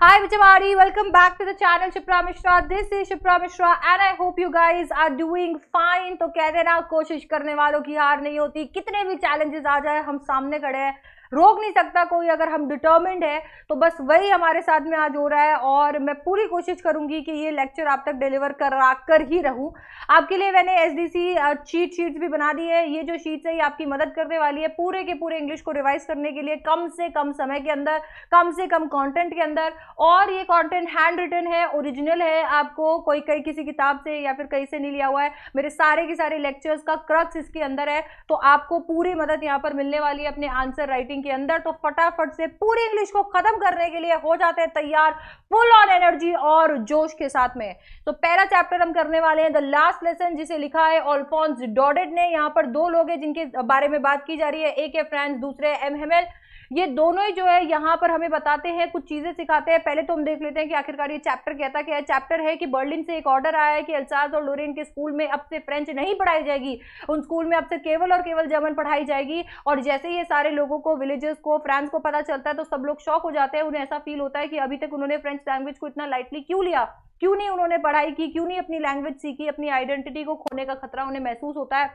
Hi Vijayawadi, welcome back to the channel Shipra Mishra. This is Shipra Mishra and I hope you guys are doing fine. तो कहते ना कोशिश करने वालों की हार नहीं होती कितने भी challenges आ जाए हम सामने खड़े हैं रोक नहीं सकता कोई, अगर हम डिटर्मिंड है तो बस वही हमारे साथ में आज हो रहा है और मैं पूरी कोशिश करूँगी कि ये लेक्चर आप तक डिलीवर करा कर ही रहूँ। आपके लिए मैंने S D C cheat sheets भी बना दी है। ये जो शीट्स है, ये आपकी मदद करने वाली है पूरे के पूरे इंग्लिश को रिवाइज करने के लिए कम से कम समय के अंदर, कम से कम कॉन्टेंट के अंदर। और ये कॉन्टेंट हैंड रिटन है ओरिजिनल है, आपको कोई, कई किसी किताब से या फिर कहीं से नहीं लिया हुआ है। मेरे सारे के सारे लेक्चर्स का क्रक्स इसके अंदर है तो आपको पूरी मदद यहाँ पर मिलने वाली है अपने आंसर राइटिंग मीटिंग के अंदर तो फटाफट से पूरी इंग्लिश को खत्म करने के लिए हो जाते हैं तैयार फुल ऑन एनर्जी और जोश के साथ में। तो पहला चैप्टर हम करने वाले हैं द लास्ट लेसन जिसे लिखा है ऑलफॉन्स डॉडेड ने। यहाँ पर दो लोग हैं जिनके बारे में बात की जा रही है। एक है फ्रांस दूसरे एम हेमेल ये दोनों ही जो है यहाँ पर हमें बताते हैं, कुछ चीज़ें सिखाते हैं। पहले तो हम देख लेते हैं कि आखिरकार ये चैप्टर कहता क्या है चैप्टर है कि बर्लिन से एक ऑर्डर आया है कि एल्साज और लोरेन के स्कूल में अब से फ्रेंच नहीं पढ़ाई जाएगी। उन स्कूल में अब से केवल और केवल जर्मन पढ़ाई जाएगी। और जैसे ये सारे लोगों को विलेजेस को फ्रांस को पता चलता है तो सब लोग शौक हो जाते हैं। उन्हें ऐसा फील होता है कि अभी तक उन्होंने फ्रेंच लैंग्वेज को इतना लाइटली क्यों लिया? क्यों नहीं उन्होंने पढ़ाई की? क्यों नहीं अपनी लैंग्वेज सीखी? अपनी आइडेंटिटी को खोने का खतरा उन्हें महसूस होता है।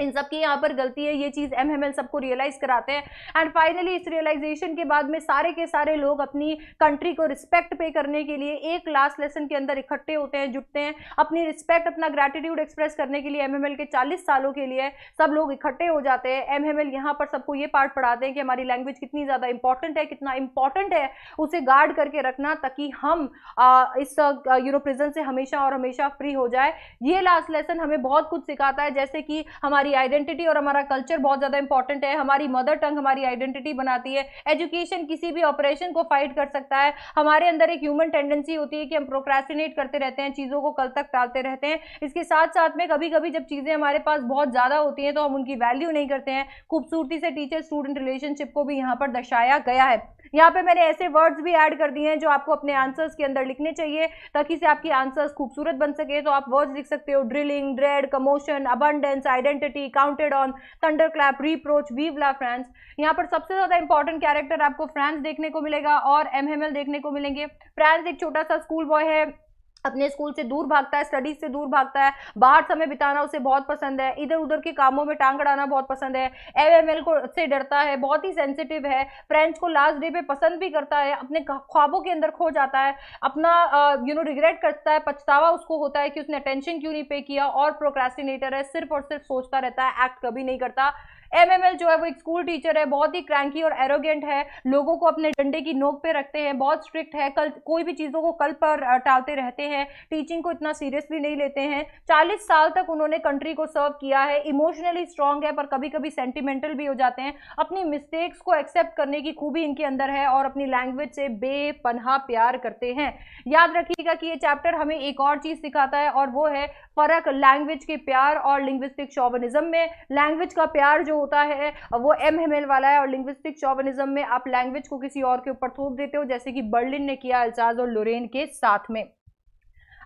इन सब की यहाँ पर गलती है ये चीज़ एम एम एल सबको रियलाइज़ कराते हैं। एंड फाइनली इस रियलाइजेशन के बाद में सारे के सारे लोग अपनी कंट्री को रिस्पेक्ट पे करने के लिए एक लास्ट लेसन के अंदर इकट्ठे होते हैं जुटते हैं। अपनी रिस्पेक्ट अपना ग्रेटिट्यूड एक्सप्रेस करने के लिए एम एम एल के चालीस सालों के लिए सब लोग इकट्ठे हो जाते हैं। एम एम एल यहाँ पर सबको ये पार्ट पढ़ाते हैं कि हमारी लैंग्वेज कितनी ज़्यादा इंपॉर्टेंट है कितना इंपॉर्टेंट है उसे गार्ड करके रखना ताकि हम आ, इस यू नो प्रिजन से हमेशा और हमेशा फ्री हो जाए। ये लास्ट लेसन हमें बहुत कुछ सिखाता है जैसे कि हमारी हमारी आइडेंटिटी और हमारा कल्चर बहुत ज़्यादा इंपॉर्टेंट है। हमारी मदर टंग हमारी आइडेंटिटी बनाती है। एजुकेशन किसी भी ऑपरेशन को फाइट कर सकता है। हमारे अंदर एक ह्यूमन टेंडेंसी होती है कि हम प्रोक्रेसिनेट करते रहते हैं, चीज़ों को कल तक टालते रहते हैं। इसके साथ साथ में कभी कभी जब चीज़ें हमारे पास बहुत ज़्यादा होती हैं तो हम उनकी वैल्यू नहीं करते हैं। खूबसूरती से टीचर स्टूडेंट रिलेशनशिप को भी यहाँ पर दर्शाया गया है। यहाँ पे मैंने ऐसे वर्ड्स भी ऐड कर दिए हैं, जो आपको अपने आंसर्स के अंदर लिखने चाहिए, ताकि से आपकी आंसर्स खूबसूरत बन सके। तो आप वर्ड्स लिख सकते हो drilling dread commotion abundance identity counted on thunder clap reproach vive la France यहाँ पर सबसे ज़्यादा इंपॉर्टेंट कैरेक्टर आपको फ्रांस देखने को मिलेगा और एमएमएल देखने को मिलेंगे। फ्रांस एक छोटा सा स्कूल बॉय है। अपने स्कूल से दूर भागता है स्टडीज़ से दूर भागता है, बाहर समय बिताना उसे बहुत पसंद है इधर उधर के कामों में टांग अड़ाना बहुत पसंद है एम को से डरता है, बहुत ही सेंसिटिव है फ्रेंड्स को लास्ट डे पे पसंद भी करता है, अपने ख्वाबों के अंदर खो जाता है, अपना यू नो रिग्रेट करता है, पछतावा उसको होता है कि उसने अटेंशन क्यों नहीं पे किया और प्रोक्रेस्टिनेटर है, सिर्फ़ और सिर्फ़ सोचता रहता है एक्ट कभी नहीं करता एमएमएल जो है वो एक स्कूल टीचर है, बहुत ही क्रैंकी और एरोगेंट है, लोगों को अपने डंडे की नोक पे रखते हैं, बहुत स्ट्रिक्ट है, कल, कोई भी चीज़ों को कल पर टालते रहते हैं टीचिंग को इतना सीरियसली नहीं लेते हैं। चालीस साल तक उन्होंने कंट्री को सर्व किया है इमोशनली स्ट्रांग है, पर कभी कभी सेंटिमेंटल भी हो जाते हैं। अपनी मिस्टेक्स को एक्सेप्ट करने की खूबी इनके अंदर है और अपनी लैंग्वेज से बेपनहा प्यार करते हैं। याद रखिएगा कि ये चैप्टर हमें एक और चीज़ सिखाता है और वो है फ़र्क लैंग्वेज के प्यार और लिंग्विस्टिक शॉवनिज्म में। लैंग्वेज का प्यार जो होता है वो एम एम एल वाला है और लिंग्विस्टिक चौबनिज्म में आप लैंग्वेज को किसी और के ऊपर थोप देते हो, जैसे कि बर्लिन ने किया अल्जाज और लोरेन के साथ में।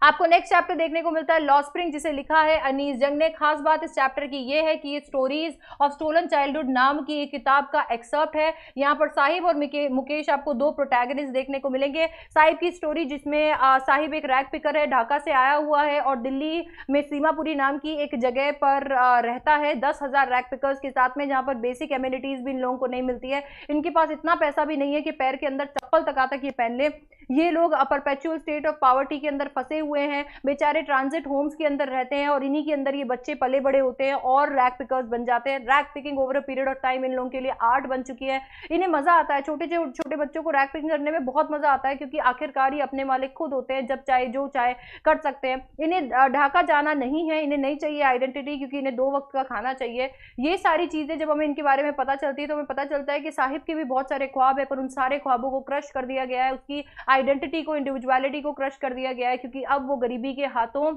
आपको नेक्स्ट चैप्टर देखने को मिलता है लॉ स्प्रिंग जिसे लिखा है अनीस जंग ने। खास बात इस चैप्टर की ये है कि ये स्टोरीज ऑफ़ स्टोलन चाइल्डहुड नाम की एक किताब का एक्सर्प्ट है। यहाँ पर साहिब और मुकेश आपको दो प्रोटैगनिस्ट देखने को मिलेंगे। साहिब की स्टोरी जिसमें साहिब एक रैक पिकर है, ढाका से आया हुआ है और दिल्ली में सीमापुरी नाम की एक जगह पर रहता है। दस हज़ार रैक पिकर्स के साथ में जहाँ पर बेसिक एम्यूनिटीज भी इन लोगों को नहीं मिलती है। इनके पास इतना पैसा भी नहीं है कि पैर के अंदर चप्पल तक आता कि पहन ले। ये लोग परपेचुअल स्टेट ऑफ़ पावर्टी के अंदर फंसे हुए हैं, बेचारे ट्रांजिट होम्स के अंदर रहते हैं और इन्हीं के अंदर ये बच्चे पले बड़े होते हैं और रैक पिकर्स बन जाते हैं। Rag picking over a period of time इन लोगों के लिए आर्ट बन चुकी है। इन्हें मज़ा आता है, छोटे छोटे बच्चों को रैक पिकिंग करने में बहुत मज़ा आता है क्योंकि आखिरकार ही अपने मालिक खुद होते हैं, जब चाहे, जो चाहे कर सकते हैं। इन्हें ढाका जाना नहीं है, इन्हें नहीं चाहिए आइडेंटिटी क्योंकि इन्हें दो वक्त का खाना चाहिए। ये सारी चीज़ें जब हमें इनके बारे में पता चलती है तो हमें पता चलता है कि साहिब के भी बहुत सारे ख्वाब है, पर उन सारे ख्वाबों को क्रश कर दिया गया है, उसकी आइडेंटिटी को इंडिविजुअलिटी को क्रश कर दिया गया है, क्योंकि अब वो गरीबी के हाथों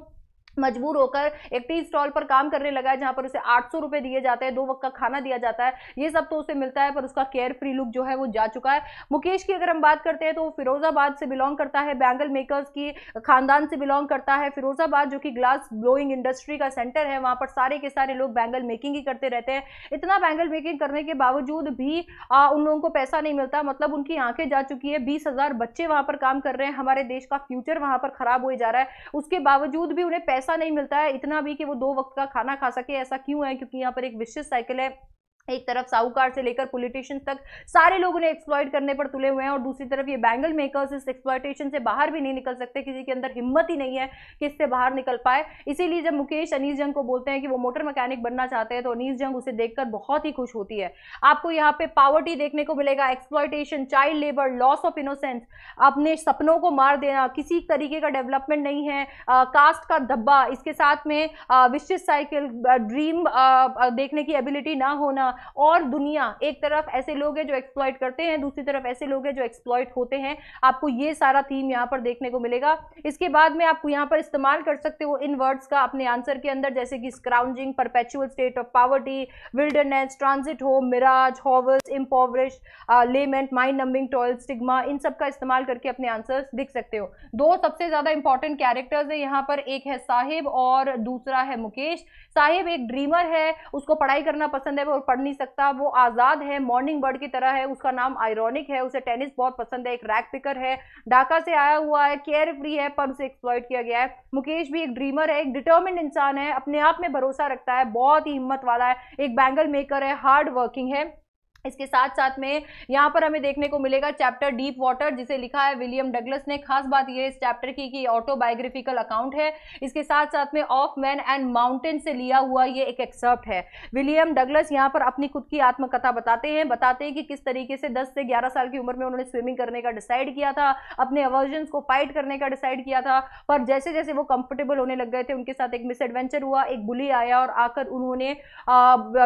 मजबूर होकर एक टी स्टॉल पर काम करने लगा है जहाँ पर उसे आठ सौ रुपए दिए जाते हैं दो वक्त का खाना दिया जाता है। ये सब तो उसे मिलता है पर उसका केयर फ्री लुक जो है वो जा चुका है। मुकेश की अगर हम बात करते हैं तो वो फिरोजाबाद से बिलोंग करता है बैंगल मेकर्स की खानदान से बिलोंग करता है। फिरोजाबाद जो कि ग्लास ब्लोइंग इंडस्ट्री का सेंटर है वहाँ पर सारे के सारे लोग बैंगल मेकिंग ही करते रहते हैं। इतना बैंगल मेकिंग करने के बावजूद भी आ, उन लोगों को पैसा नहीं मिलता मतलब उनकी आँखें जा चुकी है। बीस बच्चे वहाँ पर काम कर रहे हैं। हमारे देश का फ्यूचर वहाँ पर खराब हो जा रहा है। उसके बावजूद भी उन्हें पैसा नहीं मिलता है, इतना भी कि वो दो वक्त का खाना खा सके, ऐसा क्यों है? क्योंकि यहाँ पर एक विशेष साइकिल है। एक तरफ़ साहूकार से लेकर पॉलिटिशियन तक, सारे लोग उन्हें एक्सप्लॉइट करने पर तुले हुए हैं और दूसरी तरफ़ ये बैंगल मेकर्स इस एक्सप्लॉयटेशन से बाहर भी नहीं निकल सकते, किसी के अंदर हिम्मत ही नहीं है कि इससे बाहर निकल पाए। इसीलिए जब मुकेश अनीस जंग को बोलते हैं कि वो मोटर मैकेनिक बनना चाहते हैं तो अनीस जंग उसे देखकर बहुत ही खुश होती है। आपको यहाँ पे पावर्टी देखने को मिलेगा exploitation child labour loss of innocence अपने सपनों को मार देना, किसी तरीके का डेवलपमेंट नहीं है कास्ट का धब्बा, इसके साथ में विशिष्ट साइकिल ड्रीम देखने की एबिलिटी ना होना और दुनिया, एक तरफ़ ऐसे लोग हैं जो एक्सप्लॉइट करते हैं, दूसरी तरफ़ ऐसे लोग हैं जो एक्सप्लॉइट होते हैं। आपको ये सारा थीम यहाँ पर देखने को मिलेगा। इसके बाद में आपको यहाँ पर इस्तेमाल कर सकते हो इन वर्ड्स का अपने आंसर के अंदर, जैसे कि scrounging perpetual state of poverty wilderness transit home mirage hovels impoverish lament mind numbing toil stigma इन सब का इस्तेमाल करके अपने आंसर लिख सकते हो। दो सबसे ज़्यादा इंपॉर्टेंट कैरेक्टर्स है यहाँ पर। एक है साहिब और दूसरा है मुकेश। साहिब एक ड्रीमर है, उसको पढ़ाई करना पसंद है वो पढ़ नहीं सकता। वो आज़ाद है, मॉर्निंग बर्ड की तरह है, उसका नाम आयरॉनिक है, उसे टेनिस बहुत पसंद है, एक रैक पिकर है, ढाका से आया हुआ है केयर फ्री है, पर उसे एक्सप्लॉयट किया गया है। मुकेश भी एक ड्रीमर है, एक डिटर्मिंड इंसान है, अपने आप में भरोसा रखता है, बहुत ही हिम्मत वाला है, एक बैंगल मेकर है हार्ड वर्किंग है। इसके साथ साथ में यहाँ पर हमें देखने को मिलेगा चैप्टर डीप वाटर, जिसे लिखा है विलियम डगलस ने। खास बात यह इस चैप्टर की कि ऑटोबायोग्राफिकल अकाउंट है। इसके साथ साथ में ऑफ़ मैन एंड माउंटेन से लिया हुआ ये एक एक्सर्प्ट है। विलियम डगलस यहाँ पर अपनी खुद की आत्मकथा बताते हैं। बताते हैं कि किस तरीके से दस से ग्यारह साल की उम्र में उन्होंने स्विमिंग करने का डिसाइड किया था, अपने अवर्जन को फाइट करने का डिसाइड किया था। पर जैसे जैसे वो कंफर्टेबल होने लग गए थे, उनके साथ एक मिस एडवेंचर हुआ, एक बुली आया और आकर उन्होंने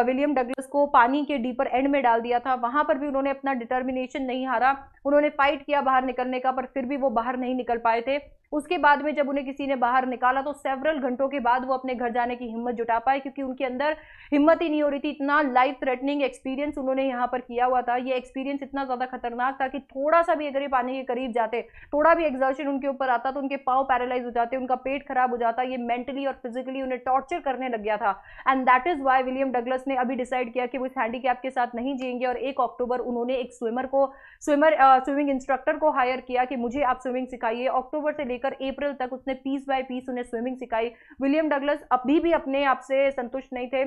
विलियम डगलस को पानी के डीपर एंड में डाल दिया था। वहाँ पर भी उन्होंने अपना डिटर्मिनेशन नहीं हारा। उन्होंने फाइट किया बाहर निकलने का, पर फिर भी वो बाहर नहीं निकल पाए थे। उसके बाद में जब उन्हें किसी ने बाहर निकाला तो सेवरल घंटों के बाद वो अपने घर जाने की हिम्मत जुटा पाए, क्योंकि उनके अंदर हिम्मत ही नहीं हो रही थी। इतना लाइफ थ्रेटनिंग एक्सपीरियंस उन्होंने यहाँ पर किया हुआ था। ये एक्सपीरियंस इतना ज़्यादा खतरनाक था कि थोड़ा सा भी अगर ये पानी के करीब जाते, थोड़ा भी एग्जर्शन उनके ऊपर आता तो उनके पाँव पैरालाइज हो जाते, उनका पेट खराब हो जाता। ये मेंटली और फिजिकली उन्हें टॉर्चर करने लग गया था। And that is why William Douglas ने अभी डिसाइड किया कि वो इस हैंडीकैप के साथ नहीं जिएँगे। और एक अक्टूबर उन्होंने एक स्विमर को स्विमर स्विमिंग इंस्ट्रक्टर को हायर किया कि मुझे आप स्विमिंग सिखाइए। अक्टूबर से लेकर अप्रैल तक उसने पीस बाय पीस उन्हें स्विमिंग सिखाई। विलियम डगलस अभी भी अपने आप से संतुष्ट नहीं थे।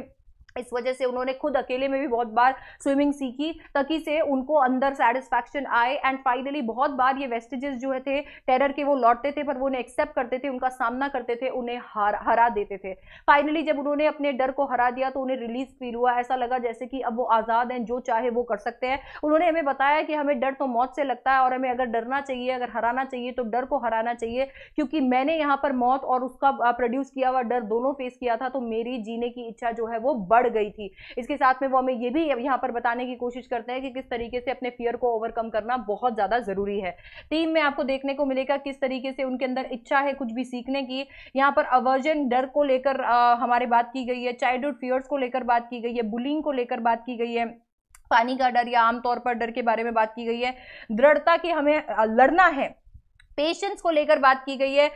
इस वजह से उन्होंने खुद अकेले में भी बहुत बार स्विमिंग सीखी ताकि से उनको अंदर सेटिस्फैक्शन आए। एंड फाइनली बहुत बार ये वेस्टेजेस जो है थे टेरर के वो लौटते थे पर वो उन्हें एक्सेप्ट करते थे उनका सामना करते थे उन्हें हर, हरा देते थे। फाइनली जब उन्होंने अपने डर को हरा दिया तो उन्हें रिलीज़ फील हुआ। ऐसा लगा जैसे कि अब वो आज़ाद हैं जो चाहे वो कर सकते हैं। उन्होंने हमें बताया कि हमें डर तो मौत से लगता है और हमें अगर डरना चाहिए अगर हराना चाहिए तो डर को हराना चाहिए। क्योंकि मैंने यहाँ पर मौत और उसका प्रोड्यूस किया हुआ डर दोनों फेस किया था तो मेरी जीने की इच्छा जो है वो बढ़ गई थी। इसके साथ में वो हमें ये भी यहाँ पर बताने की कोशिश करते हैं कि किस तरीके से अपने फियर को ओवरकम करना बहुत ज़्यादा ज़रूरी है। टीम में आपको देखने को मिलेगा किस तरीके से उनके अंदर इच्छा है कुछ भी सीखने की। यहाँ पर अवर्जन डर को लेकर हमारे बात की गई है चाइल्डहुड फियर्स को लेकर बात की गई है बुलिंग को लेकर बात की गई है, पानी का डर या आमतौर पर डर के बारे में बात की गई है। दृढ़ता की हमें लड़ना है। पेशेंस को लेकर बात की गई है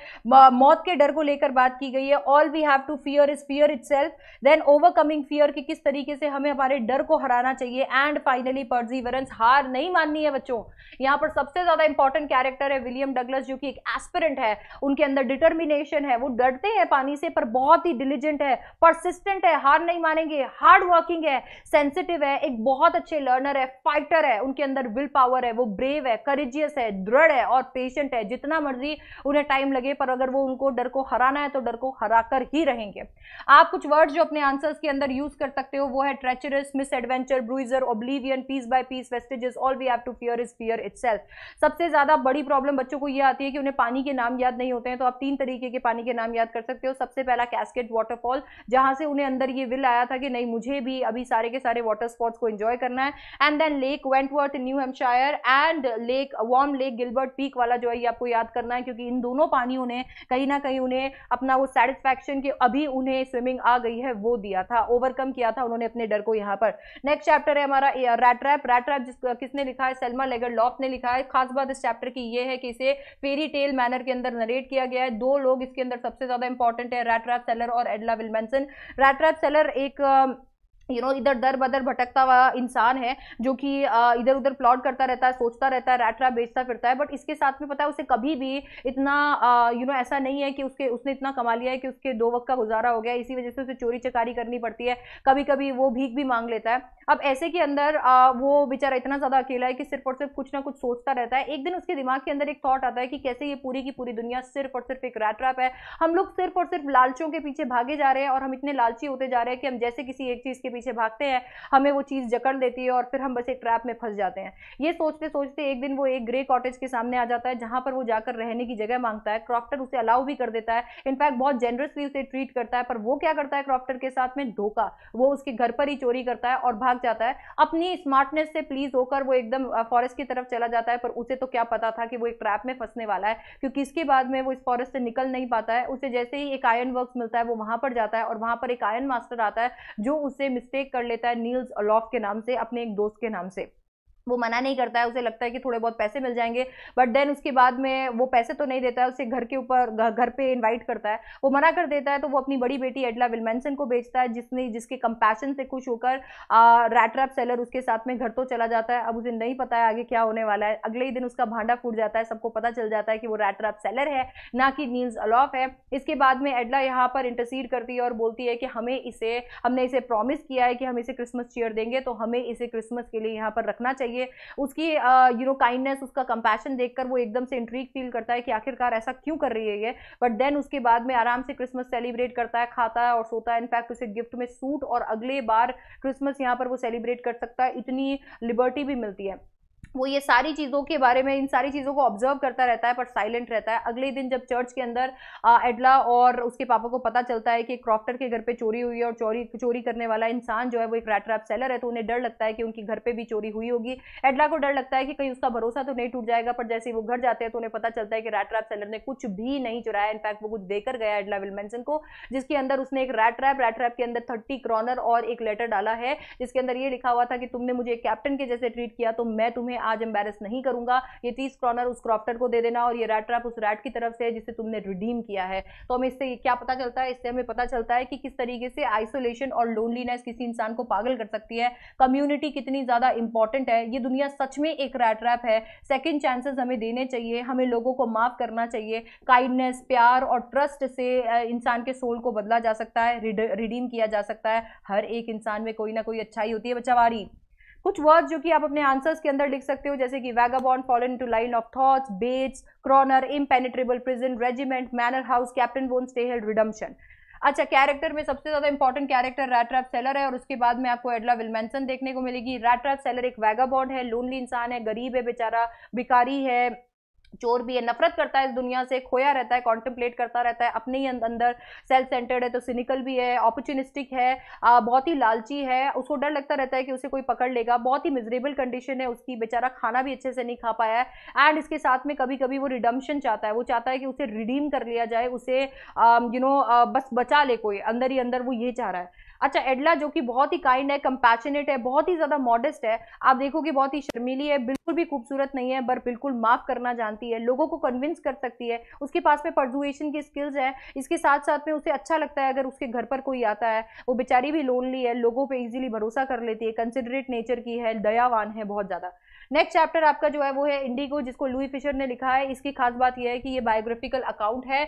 मौत के डर को लेकर बात की गई है। All we have to fear is fear itself then overcoming fear कि किस तरीके से हमें हमारे डर को हराना चाहिए। एंड फाइनली परजीवरेंस हार नहीं माननी है बच्चों। यहाँ पर सबसे ज़्यादा इंपॉर्टेंट कैरेक्टर है विलियम डगलस जो कि एक एस्पिरेंट है। उनके अंदर डिटर्मिनेशन है। वो डरते हैं पानी से, पर बहुत ही डिलीजेंट है। परसिस्टेंट है, हार नहीं मानेंगे। हार्ड वर्किंग है सेंसिटिव है, एक बहुत अच्छे लर्नर है फाइटर है। उनके अंदर विल पावर है, वो ब्रेव है करेजियस है, दृढ़ है और पेशेंट है। जितना मर्ज़ी उन्हें टाइम लगे, पर अगर वो उनको डर को हराना है तो डर को हरा कर ही रहेंगे। आप कुछ वर्ड्स जो अपने आंसर्स के अंदर यूज़ कर सकते हो, वो है treacherous misadventure bruiser oblivion piece by piece vestiges all we have to fear is fear itself सबसे ज़्यादा बड़ी प्रॉब्लम बच्चों को ये आती है कि उन्हें पानी के नाम याद नहीं होते हैं तो आप तीन तरीके के पानी के नाम याद कर सकते हो। सबसे पहला कैस्केट वाटरफॉल जहाँ से उन्हें अंदर ये विल आया था कि नहीं, मुझे भी अभी सारे के सारे वाटर स्पॉट्स को एंजॉय करना है। And then Lake Wentworth New Hampshire and Lake Warm Lake Gilbert peak वाला जो है आपको याद करना है, क्योंकि इन दोनों पानियों ने कहीं ना कहीं उन्हें अपना वो सेटिस्फैक्शन की अभी उन्हें स्विमिंग आ गई है, वो दिया था ओवरकम किया था उन्होंने अपने डर को यहाँ पर। नेक्स्ट चैप्टर है हमारा रैट रैप रैट रैप जिस किसने लिखा है? सेल्मा लेगर लॉफ ने लिखा है। खास बात इस चैप्टर की ये है कि इसे फेरी टेल मैनर के अंदर नरेट किया गया है। दो लोग इसके अंदर सबसे ज़्यादा इंपॉर्टेंट है रैट रैप सेलर और Edla Willmansson rat trap seller एक यू नो इधर दर बदर भटकता हुआ इंसान है जो कि इधर उधर प्लॉट करता रहता है सोचता रहता है रैट रैप बेचता फिरता है बट इसके साथ में पता है उसे कभी भी इतना यू नो ऐसा नहीं है कि उसके उसने इतना कमा लिया है कि उसके दो वक्त का गुजारा हो गया इसी वजह से उसे चोरी चकारी करनी पड़ती है कभी कभी वो भीख भी मांग लेता है। अब ऐसे के अंदर आ, वो बेचारा इतना ज़्यादा अकेला है कि सिर्फ़ और सिर्फ़ कुछ ना कुछ सोचता रहता है। एक दिन उसके दिमाग के अंदर एक थॉट आता है कि कैसे ये पूरी की पूरी दुनिया सिर्फ़ और सिर्फ़ एक रैट रैप है। हम लोग सिर्फ़ और सिर्फ़ लालचों के पीछे भागे जा रहे हैं और हम इतने लालची होते जा रहे हैं कि हम जैसे किसी एक चीज़ के पीछे भागते हैं, हमें वो चीज़ जकड़ देती है और फिर हम बस एक ट्रैप में फंस जाते हैं। ये सोचते सोचते एक दिन वो एक ग्रे कॉटेज के सामने आ जाता है, जहाँ पर वो जाकर रहने की जगह माँगता है। क्रॉफ्टर उसे अलाउ भी कर देता है। इनफैक्ट बहुत जेनरसली उसे ट्रीट करता है, पर वो क्या करता है क्रॉफ्टर के साथ में? धोखा। वो उसके घर पर ही चोरी करता है और भाग जाता है। अपनी स्मार्टनेस से प्लीज़ होकर वो एकदम फॉरेस्ट की तरफ़ चला जाता है, पर उसे तो क्या पता था कि वो एक ट्रैप में फंसने वाला है, क्योंकि इसके बाद में वो इस फॉरेस्ट से निकल नहीं पाता है। उसे जैसे ही एक आयन वर्क मिलता है, वो वहाँ पर जाता है और वहाँ पर एक आयन मास्टर आता है, जो उसे मिस्टेक कर लेता है नील्स अलॉफ के नाम से, अपने एक दोस्त के नाम से। वो मना नहीं करता है, उसे लगता है कि थोड़े बहुत पैसे मिल जाएँगे बट देन उसके बाद में वो पैसे तो नहीं देता है, उसे घर के ऊपर घर पे इनवाइट करता है। वो मना कर देता है तो वो अपनी बड़ी बेटी एडला विलमेंसन को बेचता है, जिसने, जिसके कंपैशन से खुश होकर रैट रैप सेलर उसके साथ में घर तो चला जाता है। अब उसे नहीं पता है आगे क्या होने वाला है। अगले ही दिन उसका भांडा फूट जाता है, सबको पता चल जाता है कि वो रैट रैप सेलर है, ना कि नील्स अलॉफ है। इसके बाद में एडला यहाँ पर इंटरसीड करती है और बोलती है कि हमें इसे, हमने इसे प्रॉमिस किया है कि हम इसे क्रिसमस चेयर देंगे तो हमें इसे क्रिसमस के लिए यहाँ पर रखना चाहिए। उसकी यू नो काइंडनेस उसका कंपैशन देखकर वो एकदम से इंट्रीक फील करता है कि आखिरकार ऐसा क्यों कर रही है ये। बट देन उसके बाद में आराम से क्रिसमस सेलिब्रेट करता है, खाता है और सोता है। इनफैक्ट उसे गिफ्ट में सूट और अगले बार क्रिसमस यहाँ पर वो सेलिब्रेट कर सकता है। इतनी लिबर्टी भी मिलती है। वो ये सारी चीज़ों के बारे में, इन सारी चीज़ों को ऑब्ज़र्व करता रहता है, पर साइलेंट रहता है। अगले दिन जब चर्च के अंदर एडला और उसके पापा को पता चलता है कि क्रॉफ्टर के घर पे चोरी हुई है और चोरी चोरी करने वाला इंसान जो है वो एक रैट रैप सेलर है तो उन्हें डर लगता है कि उनके घर पर भी चोरी हुई होगी। एडला को डर लगता है कि कहीं उसका भरोसा तो नहीं टूट जाएगा, पर जैसे वो घर जाते हैं तो उन्हें पता चलता है कि रैट रैप सेलर ने कुछ भी नहीं चुराया। इनफैक्ट वो कुछ देकर गया एडला विलमेंसन को, जिसके अंदर उसने एक रैट रैप रैट रैप के अंदर थर्टी क्रॉनर और एक लेटर डाला है, जिसके अंदर ये लिखा हुआ था कि तुमने मुझे कैप्टन के जैसे ट्रीट किया तो मैं तुम्हें आज एम्बेरस नहीं करूँगा। ये तीस क्रॉनर उस क्रॉफ्टर को दे देना और ये रैट ट्रैप उस रैट की तरफ़ से है जिसे तुमने रिडीम किया है। तो हमें इससे क्या पता चलता है? इससे हमें पता चलता है कि किस तरीके से आइसोलेशन और लोनलीनेस किसी इंसान को पागल कर सकती है। कम्युनिटी कितनी ज़्यादा इंपॉर्टेंट है। ये दुनिया सच में एक रैट ट्रैप है। सेकेंड चांसेस हमें देने चाहिए। हमें लोगों को माफ़ करना चाहिए। काइंडनेस प्यार और ट्रस्ट से इंसान के सोल को बदला जा सकता है। रिडीम किया जा सकता है। हर एक इंसान में कोई ना कोई अच्छाई होती है। बच्चावारी कुछ वर्ड्स जो कि आप अपने आंसर्स के अंदर लिख सकते हो, जैसे कि vagabond fallen to line of thoughts baits crofter impenetrable prison regiment manor house captain von Stahle redemption अच्छा कैरेक्टर में सबसे ज़्यादा इंपॉर्टेंट कैरेक्टर रैट्रैप सेलर है, और उसके बाद में आपको एडला विलमेंसन देखने को मिलेगी। रैट्रैप सेलर एक वैगाबॉन्ड है लोनली इंसान है, गरीब है, बेचारा भिकारी है चोर भी है, नफरत करता है इस दुनिया से, खोया रहता है कॉन्टेम्पलेट करता रहता है, अपने ही अंदर सेल्फ सेंटर्ड है तो सिनिकल भी है अपॉर्चुनिस्टिक है बहुत ही लालची है, उसको डर लगता रहता है कि उसे कोई पकड़ लेगा, बहुत ही मिजरेबल कंडीशन है उसकी, बेचारा खाना भी अच्छे से नहीं खा पाया है एंड इसके साथ में कभी कभी वो रिडम्शन चाहता है, वो चाहता है कि उसे रिडीम कर लिया जाए, उसे यू नो बस बचा ले कोई, अंदर ही अंदर वो ये चाह रहा है। अच्छा एडला जो कि बहुत ही काइंड है कंपैशनेट है, बहुत ही ज़्यादा मॉडेस्ट है, आप देखोगे बहुत ही शर्मीली है, बिल्कुल भी खूबसूरत नहीं है, पर बिल्कुल माफ़ करना जानती है, लोगों को कन्विंस कर सकती है। उसके पास में परजुएशन की स्किल्स है। इसके साथ साथ में उसे अच्छा लगता है अगर उसके घर पर कोई आता है। वो बेचारी भी लोनली है, लोगों पर इजिली भरोसा कर लेती है कंसिडरेट नेचर की है, दयावान है बहुत ज़्यादा। नेक्स्ट चैप्टर आपका जो है वो है इंडिगो जिसको लुई फिशर ने लिखा है। इसकी खास बात यह है कि ये बायोग्राफिकल अकाउंट है।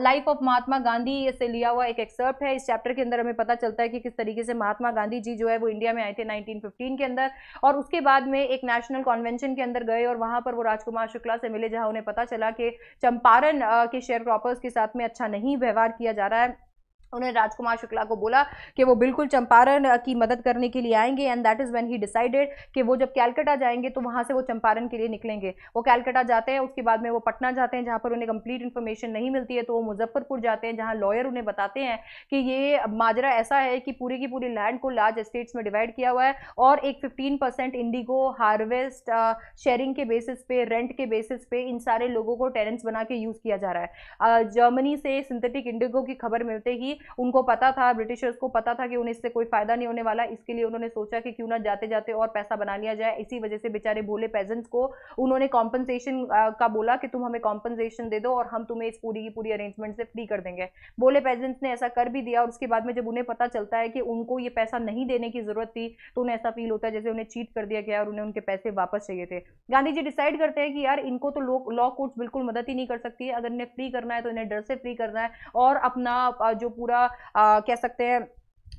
लाइफ ऑफ़ महात्मा गांधी से लिया हुआ एक एक्सर्प्ट है। इस चैप्टर के अंदर हमें पता चलता है कि किस तरीके से महात्मा गांधी जी जो है वो इंडिया में आए थे 1915 के अंदर। और उसके बाद में एक नेशनल कॉन्वेंशन के अंदर गए और वहाँ पर वो राजकुमार शुक्ला से मिले जहाँ उन्हें पता चला कि चंपारण के शेयर क्रॉपर्स के साथ में अच्छा नहीं व्यवहार किया जा रहा है। उन्होंने राजकुमार शुक्ला को बोला कि वो बिल्कुल चंपारण की मदद करने के लिए आएँगे and that is when he decided कि वो जब कैलकाटा जाएँगे तो वहाँ से वो चंपारण के लिए निकलेंगे। वो कैलकाटा जाते हैं, उसके बाद में वो पटना जाते हैं, जहाँ पर उन्हें कंप्लीट इन्फॉर्मेशन नहीं मिलती है तो वो मुजफ्फरपुर जाते हैं, जहाँ लॉयर उन्हें बताते हैं कि ये माजरा ऐसा है कि पूरी की पूरी लैंड को लार्ज एस्टेट्स में डिवाइड किया हुआ है और एक फिफ्टीन इंडिगो हार्वेस्ट शेयरिंग के बेसिस पे रेंट के बेसिस पे इन सारे लोगों को टेनेंट्स बना के यूज़ किया जा रहा है। जर्मनी से सिंथेटिक इंडिगो की खबर मिलते ही उनको पता था, ब्रिटिशर्स को पता था कि उन्हें इससे कोई फ़ायदा नहीं होने वाला। इसके लिए उन्होंने सोचा कि क्यों ना जाते जाते और पैसा बना लिया जाए। इसी वजह से बेचारे भोले पेजेंट्स को उन्होंने कॉम्पनसेशन का बोला कि तुम हमें कॉम्पनसेशन दे दो और हम तुम्हें इस पूरी की पूरी अरेंजमेंट से फ्री कर देंगे। भोले पेजेंट्स ने ऐसा कर भी दिया और उसके बाद में जब उन्हें पता चलता है कि उनको ये पैसा नहीं देने की ज़रूरत थी तो उन्हें ऐसा फील होता है जैसे उन्हें चीट कर दिया गया और उन्हें उनके पैसे वापस चाहिए थे। गांधी जी डिसाइड करते हैं कि यार इनको तो लॉ कोर्ट्स बिल्कुल मदद ही नहीं कर सकती है। अगर इन्हें फ्री करना है तो इन्हें डर से फ्री करना है और अपना जो पूरा कह सकते हैं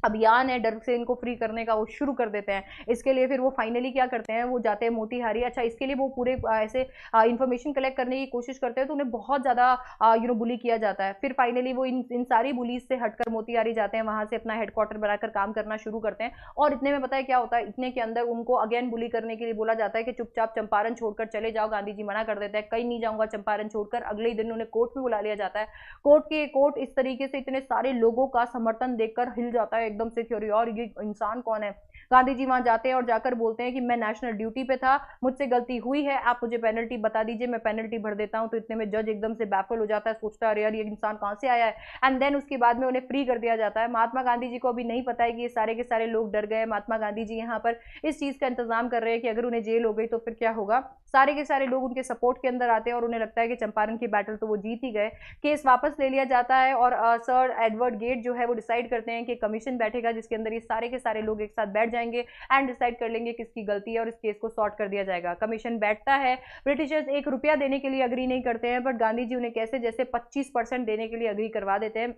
अभियान है, डर से इनको फ्री करने का वो शुरू कर देते हैं। इसके लिए फिर वो फाइनली क्या करते हैं, वो जाते हैं मोतीहारी। अच्छा इसके लिए वो पूरे ऐसे इन्फॉर्मेशन कलेक्ट करने की कोशिश करते हैं तो उन्हें बहुत ज़्यादा यू नो बुली किया जाता है। फिर फाइनली वो इन इन सारी बुलीज से हटकर मोतीहारी जाते हैं, वहाँ से अपना हेडक्वार्टर बनाकर काम करना शुरू करते हैं। और इतने में पता है क्या होता है, इतने के अंदर उनको अगेन बुली करने के लिए बोला जाता है कि चुपचाप चंपारण छोड़कर चले जाओ, गांधी जी मना कर देते हैं, कहीं नहीं जाऊँगा चंपारण छोड़कर। अगले ही दिन उन्हें कोर्ट में बुला लिया जाता है। कोर्ट के कोर्ट इस तरीके से इतने सारे लोगों का समर्थन देखकर हिल जाता है एकदम से क्योरी और ये इंसान कौन है? गांधी जी वहाँ जाते हैं और जाकर बोलते हैं कि मैं नेशनल ड्यूटी पे था, मुझसे गलती हुई है, आप मुझे पेनल्टी बता दीजिए, मैं पेनल्टी भर देता हूँ तो इतने में जज एकदम से बैफल हो जाता है, सोचता है यार, ये इंसान कहाँ से आया है? एंड देन उसके बाद में उन्हें फ्री कर दिया जाता है। महात्मा गांधी जी को अभी नहीं पता है कि ये सारे के सारे लोग डर गए महात्मा गांधी जी यहाँ पर इस चीज़ का इंतज़ाम कर रहे हैं कि अगर उन्हें जेल हो गई तो फिर क्या होगा? सारे के सारे लोग उनके सपोर्ट के अंदर आते हैं और उन्हें लगता है कि चंपारण की बैटल तो वो जीत ही गए। केस वापस ले लिया जाता है और सर एडवर्ड गेट जो है वो डिसाइड करते हैं कि कमीशन बैठेगा जिसके अंदर ये सारे के सारे लोग एक साथ बैठ जाएँगे एंड डिसाइड कर लेंगे किसकी गलती है और इस केस को सॉर्ट कर दिया जाएगा। कमीशन बैठता है। ब्रिटिशर्स एक रुपया देने के लिए अग्री नहीं करते हैं बट गांधी जी उन्हें कैसे जैसे पच्चीस देने के लिए अग्री करवा देते हैं।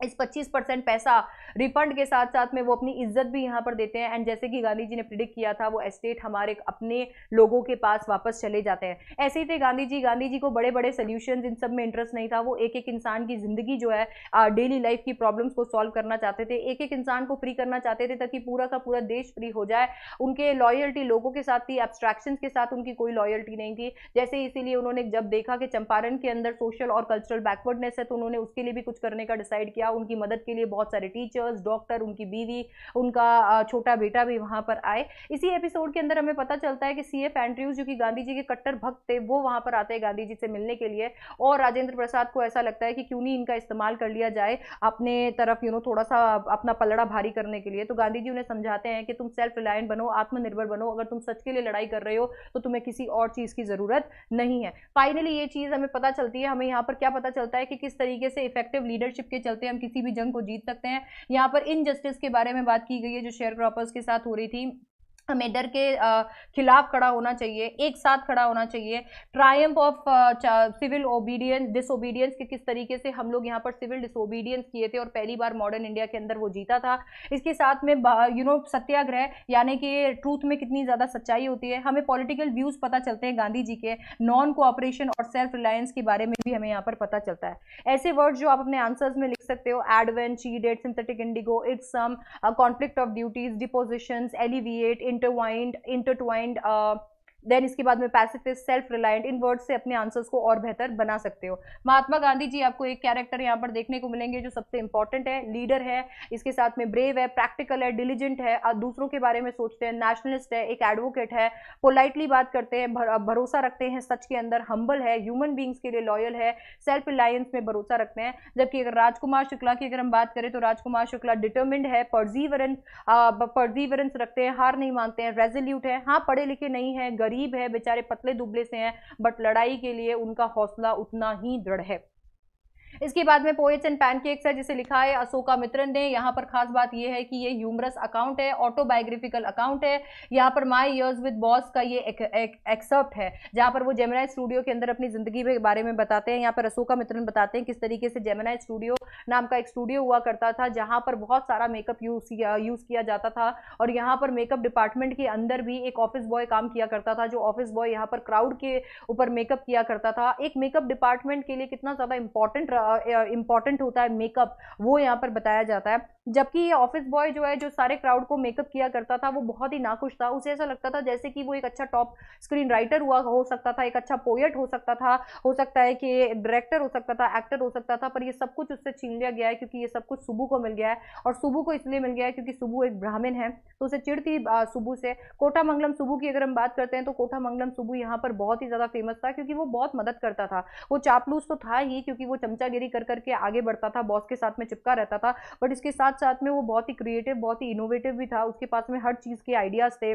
इस 25 परसेंट पैसा रिफंड के साथ साथ में वो अपनी इज़्ज़त भी यहाँ पर देते हैं। एंड जैसे कि गांधी जी ने प्रिडिक्ट किया था, वो एस्टेट हमारे अपने लोगों के पास वापस चले जाते हैं। ऐसे ही थे गांधी जी। गांधी जी को बड़े बड़े सोल्यूशन इन सब में इंटरेस्ट नहीं था। वो एक एक इंसान की ज़िंदगी जो है डेली लाइफ की प्रॉब्लम्स को सॉल्व करना चाहते थे। एक एक इंसान को फ्री करना चाहते थे ताकि पूरा का पूरा देश फ्री हो जाए। उनके लॉयल्टी लोगों के साथ थी। एब्स्ट्रैक्शन के साथ उनकी कोई लॉयल्टी नहीं थी। जैसे इसीलिए उन्होंने जब देखा कि चंपारण के अंदर सोशल और कल्चरल बैकवर्डनेस है तो उन्होंने उसके लिए भी कुछ करने का डिसाइड किया। उनकी मदद के लिए बहुत सारे टीचर्स डॉक्टर उनकी बीवी, उनका छोटा बेटा भी वहाँ पर आए। इसी एपिसोड के अंदर हमें पता चलता है कि सी एफ़ एंड्रयूज जो कि गांधी जी के कट्टर भक्त थे, वो वहाँ पर आते हैं गांधी जी से मिलने के लिए। और राजेंद्र प्रसाद को ऐसा लगता है कि क्यों नहीं इनका इस्तेमाल कर लिया जाए अपने तरफ़ यू नो थोड़ा सा अपना पलड़ा भारी करने के लिए। तो गांधी जी उन्हें समझाते हैं कि तुम सेल्फ रिलायंट बनो, आत्मनिर्भर बनो। अगर तुम सच के लिए लड़ाई कर रहे हो तो तुम्हें किसी और चीज़ की ज़रूरत नहीं है। फाइनली ये चीज़ हमें पता चलती है। हमें यहाँ पर क्या पता चलता है कि किस तरीके से इफ़ेक्टिव लीडरशिप के चलते हम किसी भी जंग को जीत सकते हैं। यहाँ पर इनजस्टिस के बारे में बात की गई है, जो शेयर क्रॉपर्स के साथ हो रही थी। हमें डर के खिलाफ खड़ा होना चाहिए, एक साथ खड़ा होना चाहिए। Triumph of civil obedience, disobedience के किस तरीके से हम लोग यहाँ पर सिविल डिसोबीडियंस किए थे और पहली बार मॉडर्न इंडिया के अंदर वो जीता था। इसके साथ में यू नो, सत्याग्रह, यानी कि ट्रूथ में कितनी ज़्यादा सच्चाई होती है। हमें पॉलिटिकल व्यूज़ पता चलते हैं गांधी जी के, नॉन कोऑपरेशन और सेल्फ रिलायंस के बारे में भी हमें यहाँ पर पता चलता है। ऐसे वर्ड जो आप अपने आंसर्स में लिख सकते हो, advent cheated synthetic indigo, it's some conflict of duties deposition alleviate intertwined intertwined uh, then इसके बाद में पैसिफिस्ट सेल्फ रिलायंट इन वर्ड से अपने आंसर्स को और बेहतर बना सकते हो। महात्मा गांधी जी आपको एक कैरेक्टर यहाँ पर देखने को मिलेंगे जो सबसे इंपॉर्टेंट है लीडर है, इसके साथ में ब्रेव है प्रैक्टिकल है डिलीजेंट है दूसरों के बारे में सोचते हैं नेशनलिस्ट है, एक एडवोकेट है पोलाइटली बात करते हैं भरोसा रखते हैं सच के अंदर हम्बल है ह्यूमन बींग्स के लिए लॉयल है सेल्फ रिलायंस में भरोसा रखते हैं। जबकि अगर राजकुमार शुक्ला की अगर हम बात करें तो राजकुमार शुक्ला डिटर्मिंड है परजीवरेंस परजीवरेंस रखते हैं, हार नहीं मानते हैं रेजोल्यूट है हाँ पढ़े लिखे नहीं है गरीब है, बेचारे पतले दुबले से हैं बट लड़ाई के लिए उनका हौसला उतना ही दृढ़ है। इसके बाद में पोएट्स एंड पैनकेक्स है, जिसे लिखा है अशोका मित्रन ने। यहाँ पर खास बात यह है कि ये ह्यूमरस अकाउंट है ऑटोबायोग्राफिकल अकाउंट है। यहाँ पर माई ईयर्स विद बॉस का ये एक्सेप्ट है, जहाँ पर वो जेमिनाई स्टूडियो के अंदर अपनी ज़िंदगी के बारे में बताते हैं। यहाँ पर अशोका मित्रन बताते हैं किस तरीके से जेमिनाई स्टूडियो नाम का एक स्टूडियो हुआ करता था, जहाँ पर बहुत सारा मेकअप यूज़ यूज़ किया जाता था। और यहाँ पर मेकअप डिपार्टमेंट के अंदर भी एक ऑफ़िस बॉय काम किया करता था, जो ऑफ़िस बॉय यहाँ पर क्राउड के ऊपर मेकअप किया करता था। एक मेकअप डिपार्टमेंट के लिए कितना ज़्यादा इंपॉर्टेंट इंपॉर्टेंट होता है मेकअप वो यहाँ पर बताया जाता है। जबकि ये ऑफ़िस बॉय जो है, जो सारे क्राउड को मेकअप किया करता था, वो बहुत ही नाखुश था। उसे ऐसा लगता था जैसे कि वो एक अच्छा टॉप स्क्रीन राइटर हुआ, हो सकता था, एक अच्छा पोएट हो सकता था, हो सकता है कि डायरेक्टर हो सकता था एक्टर हो सकता था, पर ये सब कुछ उससे छीन लिया गया है क्योंकि ये सब कुछ सुबू को मिल गया है और सुबू को इसलिए मिल गया है क्योंकि सुबू एक ब्राह्मण है तो उसे चिड़ थी से। कोटा मंगलम सुबू की अगर हम बात करते हैं तो कोटा मंगलम सुबू यहाँ पर बहुत ही ज़्यादा फ़ेमस था क्योंकि वो बहुत मदद करता था। वो चापलूस तो था ही क्योंकि वो चमचागिरी कर करके आगे बढ़ता था बॉस के साथ में चिपका रहता था बट इसके साथ साथ में वो बहुत ही क्रिएटिव बहुत ही इनोवेटिव भी था। उसके पास में हर चीज़ के आइडियाज़ थे।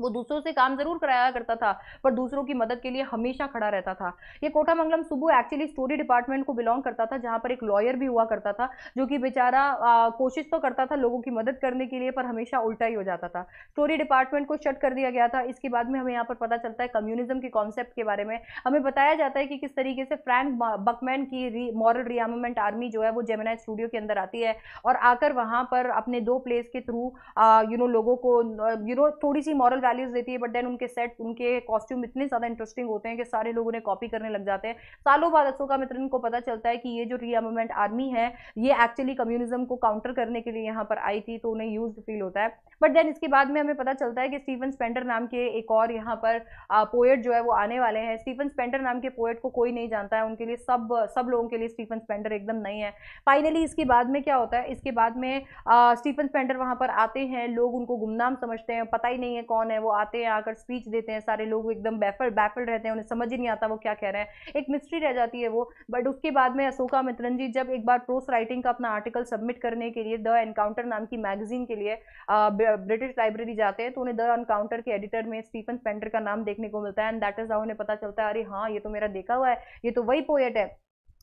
वो दूसरों से काम ज़रूर कराया करता था, पर दूसरों की मदद के लिए हमेशा खड़ा रहता था। ये Kothamangalam Subbu actually story department को बिलोंग करता था, जहाँ पर एक लॉयर भी हुआ करता था, जो कि बेचारा कोशिश तो करता था लोगों की मदद करने के लिए, पर हमेशा उल्टा ही हो जाता था। स्टोरी डिपार्टमेंट को शट कर दिया गया था। इसके बाद में हमें यहाँ पर पता चलता है कम्युनिज्म के कॉन्सेप्ट के बारे में। हमें बताया जाता है कि किस तरीके से फ्रैंक बकमैन की मॉरल रियाममेंट आर्मी जो है, वो जेमिनाई स्टूडियो के अंदर आती है और आकर वहाँ पर अपने दो प्लेस के थ्रू यू नो लोगों को यू नो थोड़ी सी मॉरल वैल्यूज़ देती है बट देन उनके सेट उनके कॉस्ट्यूम इतने ज़्यादा इंटरेस्टिंग होते हैं कि सारे लोग उन्हें कॉपी करने लग जाते हैं। सालों बाद अशोका मित्रन को पता चलता है कि ये जो रीअमेंट आर्मी है, ये एक्चुअली कम्युनिज्म को काउंटर करने के लिए यहाँ पर आई थी तो उन्हें यूज़ फील होता है। बट देन इसके बाद में हमें पता चलता है कि स्टीफन स्पेंडर नाम के एक और यहाँ पर पोएट जो है वो आने वाले हैं। स्टीफन स्पेंडर नाम के पोएट को कोई नहीं जानता है, उनके लिए सब सब लोगों के लिए स्टीफन स्पेंडर एकदम नहीं है। फाइनली इसके बाद में क्या होता है? इसके बाद में स्टीफन स्पेंडर वहाँ पर आते हैं, लोग उनको गुमनाम समझते हैं, पता ही नहीं है कौन है। वो आते हैं, आकर स्पीच देते हैं, सारे लोग एकदम बैफल बैफल रहते हैं, उन्हें समझ ही नहीं आता वो क्या कह रहे हैं। एक मिस्ट्री रह जाती है वो बट उसके बाद में अशोका मित्रन जी जब एक बार प्रोस राइटिंग का अपना आर्टिकल सबमिट करने के लिए द एनकाउंटर नाम की मैगजीन के लिए ब्रिटिश लाइब्रेरी जाते हैं तो उन्हें द एनकाउंटर के एडिटर में स्टीफन स्पेंडर का नाम देखने को मिलता है एंड दैट इज़ हाउ उन्हें पता चलता है, अरे हाँ ये तो मेरा देखा हुआ है, ये तो वही पोएट है।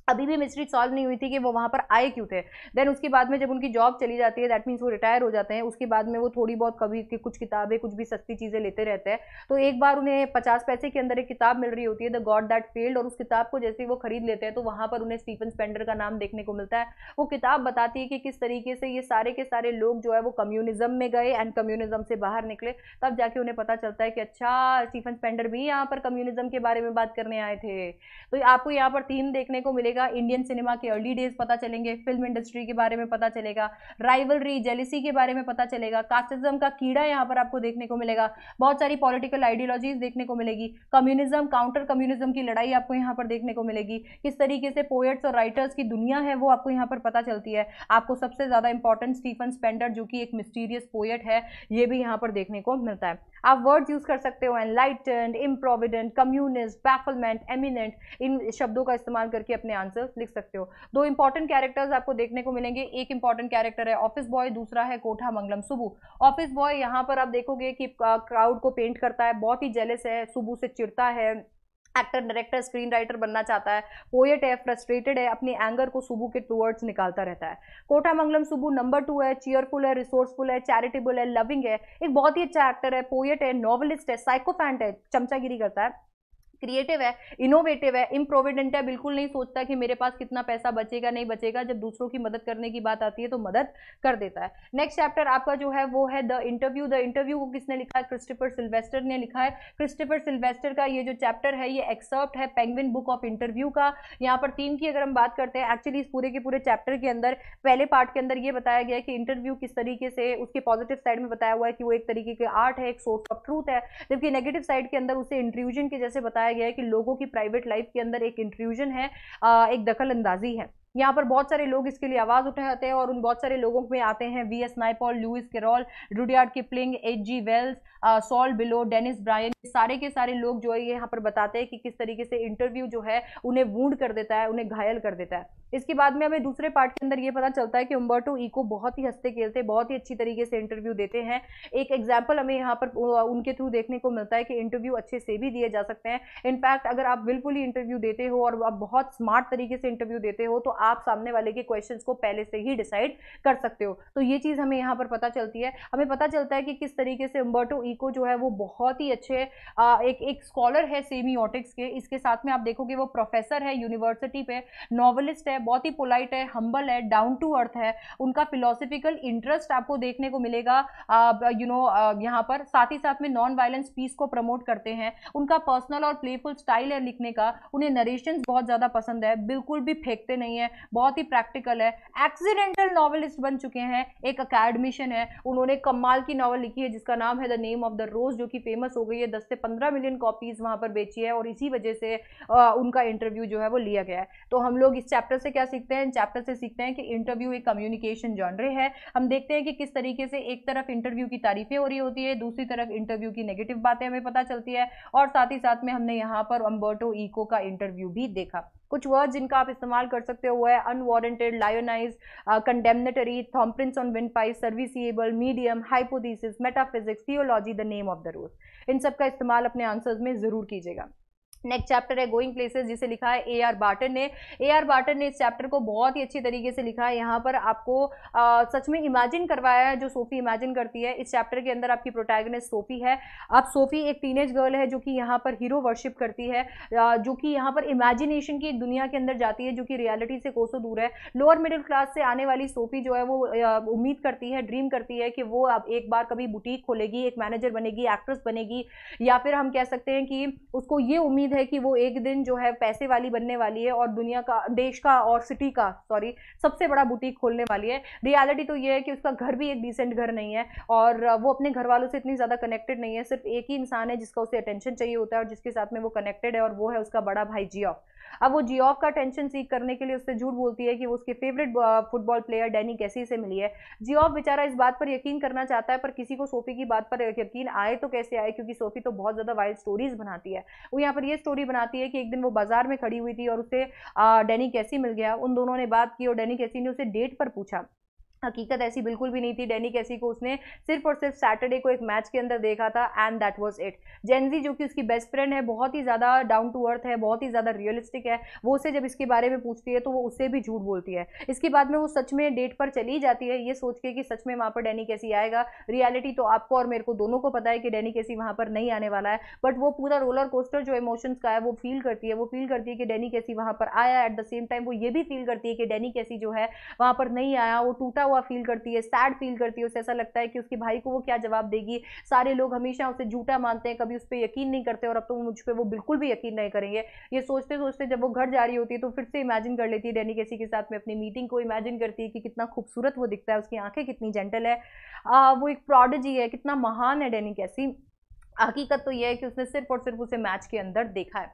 अभी भी मिस्ट्री सॉल्व नहीं हुई थी कि वो वहाँ पर आए क्यों थे। देन उसके बाद में जब उनकी जॉब चली जाती है दैट मीन्स वो रिटायर हो जाते हैं। उसके बाद में वो थोड़ी बहुत कभी की कुछ किताबें, कुछ भी सस्ती चीज़ें लेते रहते हैं। तो एक बार उन्हें पचास पैसे के अंदर एक किताब मिल रही होती है द गॉड दैट फेल्ड और उस किताब को जैसे वो खरीद लेते हैं तो वहाँ पर उन्हें स्टीफन स्पेंडर का नाम देखने को मिलता है। वो किताब बताती है कि किस तरीके से ये सारे के सारे लोग जो है वो कम्युनिज्म में गए एंड कम्युनिज्म से बाहर निकले। तब जाके उन्हें पता चलता है कि अच्छा स्टीफन स्पेंडर भी यहाँ पर कम्युनिज्म के बारे में बात करने आए थे। तो आपको यहाँ पर थीम देखने को मिलेगा। इंडियन सिनेमा सिनेमा के अर्ली डेज़ पता चलेंगे फ़िल्म इंडस्ट्री के बारे में पता चलेगा राइवलरी जेलिसी के बारे में पता चलेगा कास्टिज्म का कीड़ा यहाँ पर आपको देखने को मिलेगा, बहुत सारी पॉलिटिकल आइडियोलॉजीज देखने को मिलेगी कम्युनिज्म काउंटर कम्युनिज्म की लड़ाई आपको यहाँ पर देखने को मिलेगी, किस तरीके से पोएट्स और राइटर्स की दुनिया है वो आपको यहाँ पर पता चलती है। आपको सबसे ज़्यादा इंपॉर्टेंट स्टीफन स्पेंडर जो कि एक मिस्टीरियस पोएट है, ये भी यहाँ पर देखने को मिलता है। आप वर्ड्स यूज़ कर सकते हो enlightened improvident communist bafflement eminent इन शब्दों का इस्तेमाल करके अपने आंसर लिख सकते हो। दो इंपॉर्टेंट कैरेक्टर्स आपको देखने को मिलेंगे। एक इंपॉर्टेंट कैरेक्टर है ऑफ़िस बॉय दूसरा है कोठा मंगलम सुबू ऑफ़िस बॉय यहाँ पर आप देखोगे कि क्राउड को पेंट करता है, बहुत ही जेलस है सुबू से चिड़ता है एक्टर डायरेक्टर स्क्रीन राइटर बनना चाहता है पोएट है फ्रस्ट्रेटेड है, अपने एंगर को सुबू के टूवर्ड्स निकालता रहता है। कोटा मंगलम सुबू नंबर टू है चीयरफुल है रिसोर्सफुल है चैरिटेबल है लविंग है, एक बहुत ही अच्छा एक्टर है पोएट है नॉवलिस्ट है साइकोफैंट है, चमचागिरी करता है। क्रिएटिव है इनोवेटिव है। इम्प्रोविडेंट है, बिल्कुल नहीं सोचता कि मेरे पास कितना पैसा बचेगा, नहीं बचेगा। जब दूसरों की मदद करने की बात आती है तो मदद कर देता है। नेक्स्ट चैप्टर आपका जो है वो है द इंटरव्यू द इंटरव्यू को किसने लिखा है? क्रिस्टोफर सिल्वेस्टर ने लिखा है। क्रिस्टोफर सिल्वेस्टर का ये जो चैप्टर है, ये एक्सर्प्ट है पेंगविन बुक ऑफ़ इंटरव्यू का। यहाँ पर थीम की अगर हम बात करते हैं एक्चुअली इस पूरे के पूरे चैप्टर के अंदर, पहले पार्ट के अंदर ये बताया गया है कि इंटरव्यू किस तरीके से, उसके पॉजिटिव साइड में बताया हुआ है कि वो एक तरीके के आर्ट है, एक सोर्स ऑफ़ ट्रूथ है। जबकि नेगेटिव साइड के अंदर उसे इंट्रूजन के जैसे बताया गया है कि लोगों की प्राइवेट लाइफ के अंदर एक इंट्रूजन है एक दखल अंदाजी है। यहाँ पर बहुत सारे लोग इसके लिए आवाज़ उठाते हैं और उन बहुत सारे लोगों में आते हैं। V S Naipaul Lewis Carroll Rudyard Kipling H G Wells Saul Bellow Dennis Brian सारे के सारे लोग जो है यहाँ पर बताते हैं कि किस तरीके से इंटरव्यू जो है उन्हें वूंड कर देता है, उन्हें घायल कर देता है। इसके बाद में हमें दूसरे पार्ट के अंदर ये पता चलता है कि उम्बर्टो ईको बहुत ही हँसते खेलते, बहुत ही अच्छी तरीके से इंटरव्यू देते हैं। एक एग्ज़ाम्पल हमें यहाँ पर उनके थ्रू देखने को मिलता है कि इंटरव्यू अच्छे से भी दिए जा सकते हैं। इनफैक्ट अगर आप बिल्कुल ही इंटरव्यू देते हो और आप बहुत स्मार्ट तरीके से इंटरव्यू देते हो तो आप सामने वाले के क्वेश्चन को पहले से ही डिसाइड कर सकते हो। तो ये चीज़ हमें यहाँ पर पता चलती है। हमें पता चलता है कि किस तरीके से उम्बर्टो ईको जो है वो बहुत ही अच्छे एक एक स्कॉलर है सेमी के। इसके साथ में आप देखोगे वो प्रोफेसर है यूनिवर्सिटी पे नॉवलिस्ट है, बहुत ही पोलाइट है हम्बल है डाउन टू अर्थ है। उनका फिलोसफिकल इंटरेस्ट आपको देखने को मिलेगा यू नो यहाँ पर। साथ ही साथ में नॉन वायलेंस पीस को प्रमोट करते हैं। उनका पर्सनल और प्लेफुल स्टाइल है लिखने का। उन्हें नरेशन बहुत ज़्यादा पसंद है। बिल्कुल भी फेंकते नहीं है। बहुत ही प्रैक्टिकल है। एक्सीडेंटल नॉवलिस्ट बन चुके हैं। एक अकेडमिशन है। उन्होंने कमाल की नॉवल लिखी है जिसका नाम है the Name of the Rose जो कि फ़ेमस हो गई है। दस से पंद्रह मिलियन कॉपीज वहाँ पर बेची है और इसी वजह से आ, उनका इंटरव्यू जो है वो लिया गया है। तो हम लोग इस चैप्टर से क्या सीखते हैं? चैप्टर से सीखते हैं कि इंटरव्यू एक कम्युनिकेशन जॉनरे है। हम देखते हैं कि किस तरीके से एक तरफ़ इंटरव्यू की तारीफें हो रही होती है दूसरी तरफ़ इंटरव्यू की नेगेटिव बातें हमें पता चलती है और साथ ही साथ में हमने यहाँ पर अम्बर्टो ईको का इंटरव्यू भी देखा। कुछ वर्ड जिनका आप इस्तेमाल कर सकते हो, वो है unwarranted lionize condemnatory थॉम्प्रिंस on win price serviceable medium hypothesis metaphysics theology the Name of the Rose इन सब का इस्तेमाल अपने आंसर्स में ज़रूर कीजिएगा। नेक्स्ट चैप्टर है गोइंग प्लेसेस जिसे लिखा है ए आर बार्टन ने। ए आर बार्टन ने इस चैप्टर को बहुत ही अच्छी तरीके से लिखा है। यहाँ पर आपको आ, सच में इमेजिन करवाया है जो सोफी इमेजिन करती है। इस चैप्टर के अंदर आपकी प्रोटैगनिस्ट सोफी है। अब सोफी एक टीनेज गर्ल है जो कि यहाँ पर हीरो वर्शिप करती है। जो कि यहाँ पर इमेजिनेशन की दुनिया के अंदर जाती है जो कि रियलिटी से कोसों दूर है। लोअर मिडिल क्लास से आने वाली सोफी जो है वो उम्मीद करती है ड्रीम करती है कि वो अब एक बार कभी बुटीक खोलेगी एक मैनेजर बनेगी एक्ट्रेस बनेगी। या फिर हम कह सकते हैं कि उसको ये उम्मीद है कि वो एक दिन जो है पैसे वाली बनने वाली है और दुनिया का, देश का और सिटी का सॉरी सबसे बड़ा बुटीक खोलने वाली है। रियलिटी तो ये है कि उसका घर भी एक डिसेंट घर नहीं है और वो अपने घर वालों से इतनी ज़्यादा कनेक्टेड नहीं है। सिर्फ़ एक ही इंसान है जिसका उसे अटेंशन चाहिए होता है और जिसके साथ में वो कनेक्टेड है और वो है उसका बड़ा भाई जियो अब वो जियोफ का टेंशन सीख करने के लिए उससे झूठ बोलती है कि वो उसके फेवरेट फुटबॉल प्लेयर डैनी कैसी से मिली है। जियोफ बेचारा इस बात पर यकीन करना चाहता है, पर किसी को सोफी की बात पर यकीन आए तो कैसे आए? क्योंकि सोफी तो बहुत ज़्यादा वाइल्ड स्टोरीज बनाती है। वो यहाँ पर ये स्टोरी बनाती है कि एक दिन वो बाज़ार में खड़ी हुई थी और उसे डैनी कैसी मिल गया। उन दोनों ने बात की और डैनी कैसी ने उसे डेट पर पूछा। हकीकत ऐसी बिल्कुल भी नहीं थी, डैनी कैसी को उसने सिर्फ़ और सिर्फ़ सैटरडे को एक मैच के अंदर देखा था and that was it Jansie जो कि उसकी बेस्ट फ्रेंड है, बहुत ही ज़्यादा डाउन टू अर्थ है, बहुत ही ज़्यादा रियलिस्टिक है, वो उसे जब इसके बारे में पूछती है तो वो उससे भी झूठ बोलती है। इसके बाद में वो सच में डेट पर चली जाती है, ये सोच के कि सच में वहाँ पर डैनी कैसी आएगा। रियलिटी तो आपको और मेरे को दोनों को पता है कि डैनी कैसी वहाँ पर नहीं आने वाला है बट वो पूरा रोलर कोस्टर जो इमोशंस का है, वो फील करती है, वो फील करती है कि डैनी कैसी वहाँ पर आया एट द सेम टाइम वो ये भी फील करती है कि डैनी कैसी जो है, वहाँ पर नहीं आया, वो टूटा हुआ फील करती है सैड फील करती है उसे ऐसा लगता है कि उसके भाई को वो क्या जवाब देगी। सारे लोग हमेशा उसे झूठा मानते हैं कभी उस पर यकीन नहीं करते और अब तो मुझ पर वो बिल्कुल भी यकीन नहीं करेंगे। ये सोचते सोचते जब वो घर जा रही होती है तो फिर से इमेजिन कर लेती है डैनी केसी के साथ में अपनी मीटिंग को। इमेजिन करती है कि कितना खूबसूरत वो दिखता है उसकी आँखें कितनी जेंटल है। आ, वो एक प्रोडजी है कितना महान है डैनी कैसी हकीकत तो यह है कि उसने सिर्फ़ और सिर्फ़ उसे मैच के अंदर देखा है।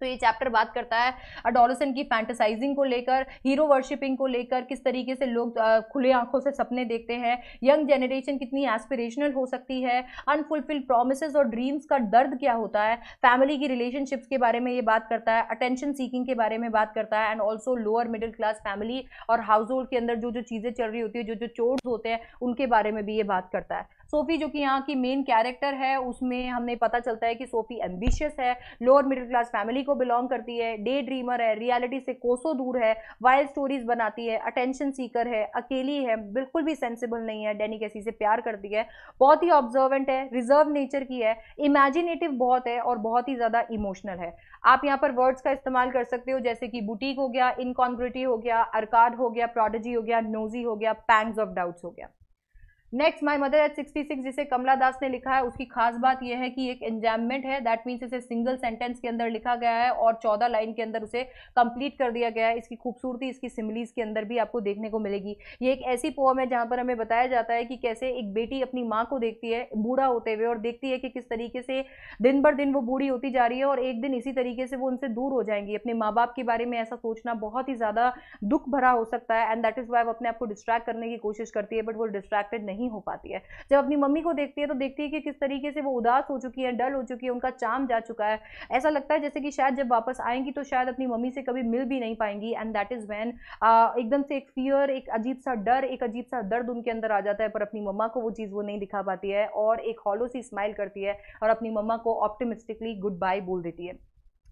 तो ये चैप्टर बात करता है अडोलसन की फैंटेसाइजिंग को लेकर हीरो वर्शिपिंग को लेकर, किस तरीके से लोग खुले आँखों से सपने देखते हैं यंग जनरेशन कितनी एस्पिरेशनल हो सकती है अनफुलफिल्ड प्रोमिस और ड्रीम्स का दर्द क्या होता है फैमिली की रिलेशनशिप्स के बारे में ये बात करता है अटेंशन सीकिंग के बारे में बात करता है and also lower middle class family और हाउस होल्ड के अंदर जो जो चीज़ें चल रही होती है, जो जो चोर्स होते हैं, उनके बारे में भी ये बात करता है। सोफी जो कि यहाँ की मेन कैरेक्टर है, उसमें हमने पता चलता है कि सोफी एम्बिशियस है लोअर मिडिल क्लास फैमिली को बिलोंग करती है डे ड्रीमर है रियलिटी से कोसों दूर है वाइल्ड स्टोरीज बनाती है अटेंशन सीकर है, अकेली है, बिल्कुल भी सेंसिबल नहीं है डेनी कैसी से प्यार करती है। बहुत ही ऑब्जर्वेंट है रिज़र्व नेचर की है इमेजिनेटिव बहुत है और बहुत ही ज़्यादा इमोशनल है। आप यहाँ पर वर्ड्स का इस्तेमाल कर सकते हो, जैसे कि बुटीक हो गया इनकॉन्ग्रिटी हो गया अरकाड हो गया प्रोडजी हो गया नोजी हो गया पैंग्स ऑफ़ डाउट्स हो गया। नेक्स्ट माई मदर एट 66 जिसे कमला दास ने लिखा है, उसकी खास बात यह है कि एक एंजाममेंट है। दैट मीन्स इसे सिंगल सेंटेंस के अंदर लिखा गया है और 14 लाइन के अंदर उसे कंप्लीट कर दिया गया है। इसकी खूबसूरती, इसकी सिमलीज के अंदर भी आपको देखने को मिलेगी। ये एक ऐसी पोम है जहाँ पर हमें बताया जाता है कि कैसे एक बेटी अपनी माँ को देखती है, बूढ़ा होते हुए, और देखती है कि किस तरीके से दिन बर दिन वो बूढ़ी होती जा रही है और एक दिन इसी तरीके से वो उनसे दूर हो जाएँगी। अपने माँ बाप के बारे में ऐसा सोचना बहुत ही ज़्यादा दुख भरा हो सकता है एंड दैट इज़ वाई वो अपने आप को डिस्ट्रैक्ट करने की कोशिश करती है बट वो डिस्ट्रैक्टेड नहीं हो पाती है। जब अपनी मम्मी को देखती है तो देखती है कि किस तरीके से वो उदास हो चुकी है, डल हो चुकी है, उनका चाम जा चुका है। ऐसा लगता है जैसे कि शायद जब वापस आएँगी तो शायद अपनी मम्मी से कभी मिल भी नहीं पाएँगी एंड दैट इज़ वैन एकदम से एक फियर एक अजीब सा डर, एक अजीब सा दर्द उनके अंदर आ जाता है, पर अपनी मम्मा को वो चीज़ वो नहीं दिखा पाती है और एक हॉलो सी स्माइल करती है और अपनी मम्मा को ऑप्टिमिस्टिकली गुड बाय बोल देती है।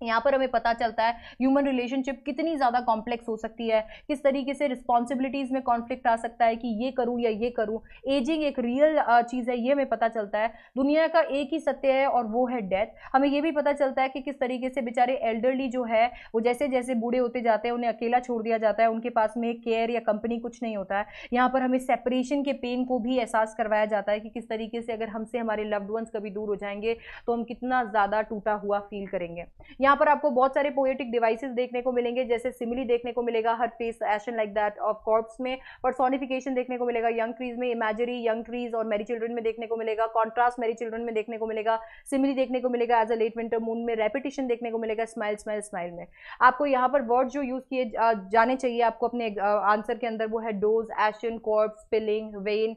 यहाँ पर हमें पता चलता है ह्यूमन रिलेशनशिप कितनी ज़्यादा कॉम्प्लेक्स हो सकती है, किस तरीके से रिस्पॉन्सिबिलिटीज़ में कॉन्फ्लिक्ट आ सकता है कि ये करूँ या ये करूँ। एजिंग एक रियल चीज़ है, ये हमें पता चलता है। दुनिया का एक ही सत्य है और वो है डेथ हमें ये भी पता चलता है कि किस तरीके से बेचारे एल्डरली जो है, वो जैसे जैसे बूढ़े होते जाते हैं, उन्हें अकेला छोड़ दिया जाता है, उनके पास में केयर या कंपनी कुछ नहीं होता है। यहाँ पर हमें सेपरेशन के पेन को भी एहसास करवाया जाता है कि किस तरीके से अगर हमसे हमारे लव्ड वंस कभी दूर हो जाएँगे तो हम कितना ज़्यादा टूटा हुआ फील करेंगे। यहाँ पर आपको बहुत सारे पोएटिक डिवाइसेस देखने को मिलेंगे, जैसे सिमिली देखने को मिलेगा हर face ashen like that of corpse में, और सोनिफिकेशन देखने को मिलेगा यंग ट्रीज में इमेजरी यंग ट्रीज और मेरी चिल्ड्रन में देखने को मिलेगा कॉन्ट्रास्ट मेरी चिल्ड्रन में देखने को मिलेगा सिमिली देखने को मिलेगा as a late winter moon में रेपिटेशन देखने को मिलेगा स्माइल स्माइल स्माइल में। आपको यहाँ पर वर्ड जो यूज़ किए जाने चाहिए आपको अपने आंसर के अंदर वो है डोज एशन कॉर्प स्पिलिंग वेन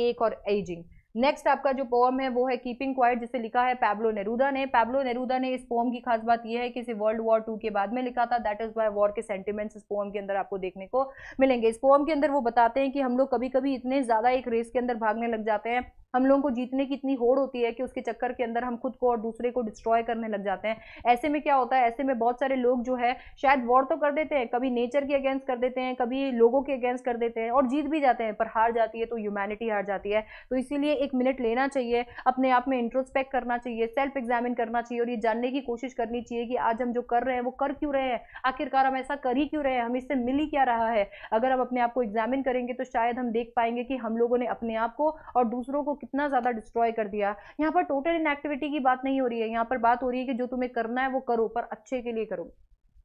एक और एजिंग नेक्स्ट आपका जो पोम है, वो है कीपिंग क्वाइट जिसे लिखा है पैब्लो नेरूदा ने। पैब्लो नेरूदा ने इस पोम की खास बात यह है कि इसे वर्ल्ड वॉर टू के बाद में लिखा था। दैट इज़ वाई वॉर के सेंटिमेंट्स इस पोम के अंदर आपको देखने को मिलेंगे। इस पोम के अंदर वो बताते हैं कि हम लोग कभी कभी इतने ज़्यादा एक रेस के अंदर भागने लग जाते हैं। हम लोगों को जीतने की इतनी होड़ होती है कि उसके चक्कर के अंदर हम खुद को और दूसरे को डिस्ट्रॉय करने लग जाते हैं। ऐसे में क्या होता है? ऐसे में बहुत सारे लोग जो है, शायद वॉर तो कर देते हैं, कभी नेचर के अगेंस्ट कर देते हैं, कभी लोगों के अगेंस्ट कर देते हैं और जीत भी जाते हैं, पर हार जाती है तो ह्यूमैनिटी हार जाती है। तो इसीलिए एक मिनट लेना चाहिए, अपने आप में इंट्रोस्पेक्ट करना चाहिए सेल्फ एग्जामिन करना चाहिए और ये जानने की कोशिश करनी चाहिए कि आज हम जो कर रहे हैं वो कर क्यों रहे हैं, आखिरकार हम ऐसा कर ही क्यों रहे हैं, हम इससे मिल ही क्या रहा है? अगर हम अपने आप को एग्जामिन करेंगे तो शायद हम देख पाएँगे कि हम लोगों ने अपने आप को और दूसरों को कितना ज़्यादा डिस्ट्रॉय कर दिया। यहाँ पर टोटल इनएक्टिविटी की बात नहीं हो रही है, यहाँ पर बात हो रही है कि जो तुम्हें करना है वो करो, पर अच्छे के लिए करो।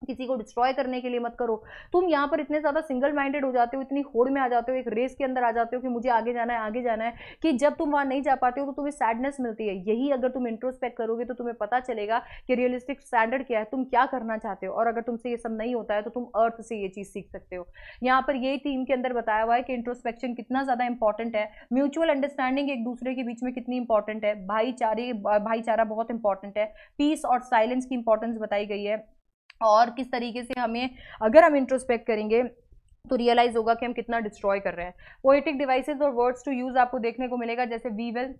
किसी को डिस्ट्रॉय करने के लिए मत करो। तुम यहाँ पर इतने ज़्यादा सिंगल माइंडेड हो जाते हो, इतनी होड़ में आ जाते हो, एक रेस के अंदर आ जाते हो कि मुझे आगे जाना है, आगे जाना है, कि जब तुम वहाँ नहीं जा पाते हो तो तुम्हें सैडनेस मिलती है। यही अगर तुम इंट्रोस्पेक्ट करोगे तो तुम्हें पता चलेगा कि रियलिस्टिक स्टैंडर्ड क्या है, तुम क्या करना चाहते हो। और अगर तुमसे ये सब नहीं होता है तो तुम अर्थ से ये चीज़ सीख सकते हो। यहाँ पर यही टीम के अंदर बताया हुआ है कि इंट्रोस्पेक्शन कितना ज़्यादा इंपॉर्टेंट है। म्यूचुअल अंडरस्टैंडिंग एक दूसरे के बीच में कितनी इंपॉर्टेंट है। भाईचारे, भाईचारा बहुत इंपॉर्टेंट है। पीस और साइलेंस की इंपॉर्टेंस बताई गई है। और किस तरीके से हमें, अगर हम इंट्रोस्पेक्ट करेंगे तो रियलाइज़ होगा कि हम कितना डिस्ट्रॉय कर रहे हैं। पोइटिक डिवाइसेस और वर्ड्स टू यूज़ आपको देखने को मिलेगा, जैसे वी वेल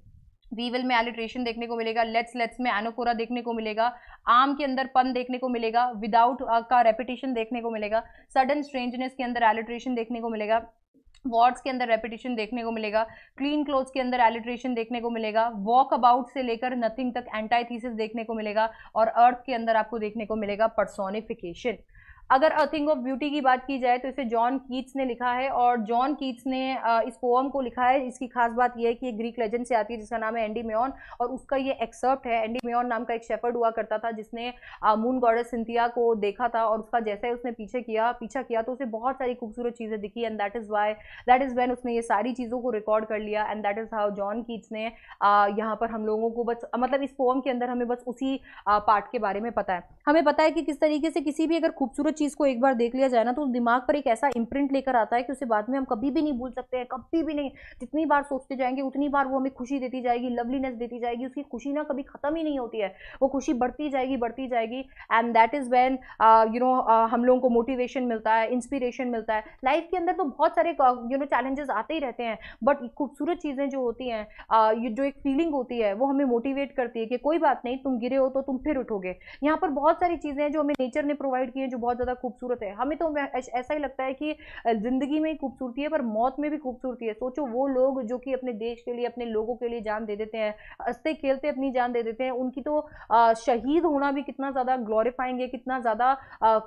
वी वेल में एलिट्रेशन देखने को मिलेगा लेट्स लेट्स में एनोफोरा देखने को मिलेगा, आम के अंदर पन देखने को मिलेगा विदाउट का रेपिटेशन देखने को मिलेगा सडन स्ट्रेंजनेस के अंदर एलिट्रेशन देखने को मिलेगा। वर्ड्स के अंदर रेपिटेशन देखने को मिलेगा क्लीन क्लोथ्स के अंदर एलिट्रेशन देखने को मिलेगा वॉक अबाउट से लेकर नथिंग तक एंटाइथीसिस देखने को मिलेगा और अर्थ के अंदर आपको देखने को मिलेगा पर्सोनिफिकेशन अगर अ थिंग ऑफ़ ब्यूटी की बात की जाए तो इसे जॉन कीट्स ने लिखा है और जॉन कीट्स ने इस पोअम को लिखा है। इसकी खास बात यह है कि ये ग्रीक लेजेंड से आती है जिसका नाम है एंडी मेन और उसका ये एक्सर्प्ट है। एंडी मेन नाम का एक शेपर्ड हुआ करता था जिसने मून गॉडेस सिंथिया को देखा था और उसका जैसे उसने पीछे किया, पीछा किया तो उसे बहुत सारी खूबसूरत चीज़ें दिखी and that is why that is when उसने ये सारी चीज़ों को रिकॉर्ड कर लिया and that is how John Keats ने यहाँ पर हम लोगों को बस मतलब इस पोम के अंदर हमें बस उसी पार्ट के बारे में पता है। हमें पता है कि किस तरीके से किसी भी अगर खूबसूरत चीज़ को एक बार देख लिया जाए ना तो दिमाग पर एक ऐसा इम्प्रिंट लेकर आता है कि उसे बाद में हम कभी भी नहीं भूल सकते हैं कभी भी नहीं। जितनी बार सोचते जाएँगे उतनी बार वो हमें खुशी देती जाएगी लवलीनेस देती जाएगी उसकी खुशी ना कभी खत्म ही नहीं होती है। वो खुशी बढ़ती जाएगी बढ़ती जाएगी and that is when you know हम लोगों को मोटिवेशन मिलता है इंस्पिरेशन मिलता है। लाइफ के अंदर तो बहुत सारे यू नो चैलेंजेस आते ही रहते हैं बट खूबसूरत चीज़ें जो होती हैं uh, जो एक फीलिंग होती है वो हमें मोटिवेट करती है कि कोई बात नहीं तुम गिरे हो तो तुम फिर उठोगे। यहाँ पर बहुत सारी चीज़ें हैं जो हमें नेचर ने प्रोवाइड की हैं जो बहुत ज़्यादा खूबसूरत है। हमें तो ऐसा ही लगता है कि ज़िंदगी में खूबसूरती है, पर मौत में भी खूबसूरती है। सोचो, वो लोग जो कि अपने देश के लिए, अपने लोगों के लिए जान दे देते हैं, हँसते, खेलते अपनी जान दे देते हैं, उनकी तो शहीद होना भी कितना ज़्यादा ग्लोरीफाइंग है, कितना ज़्यादा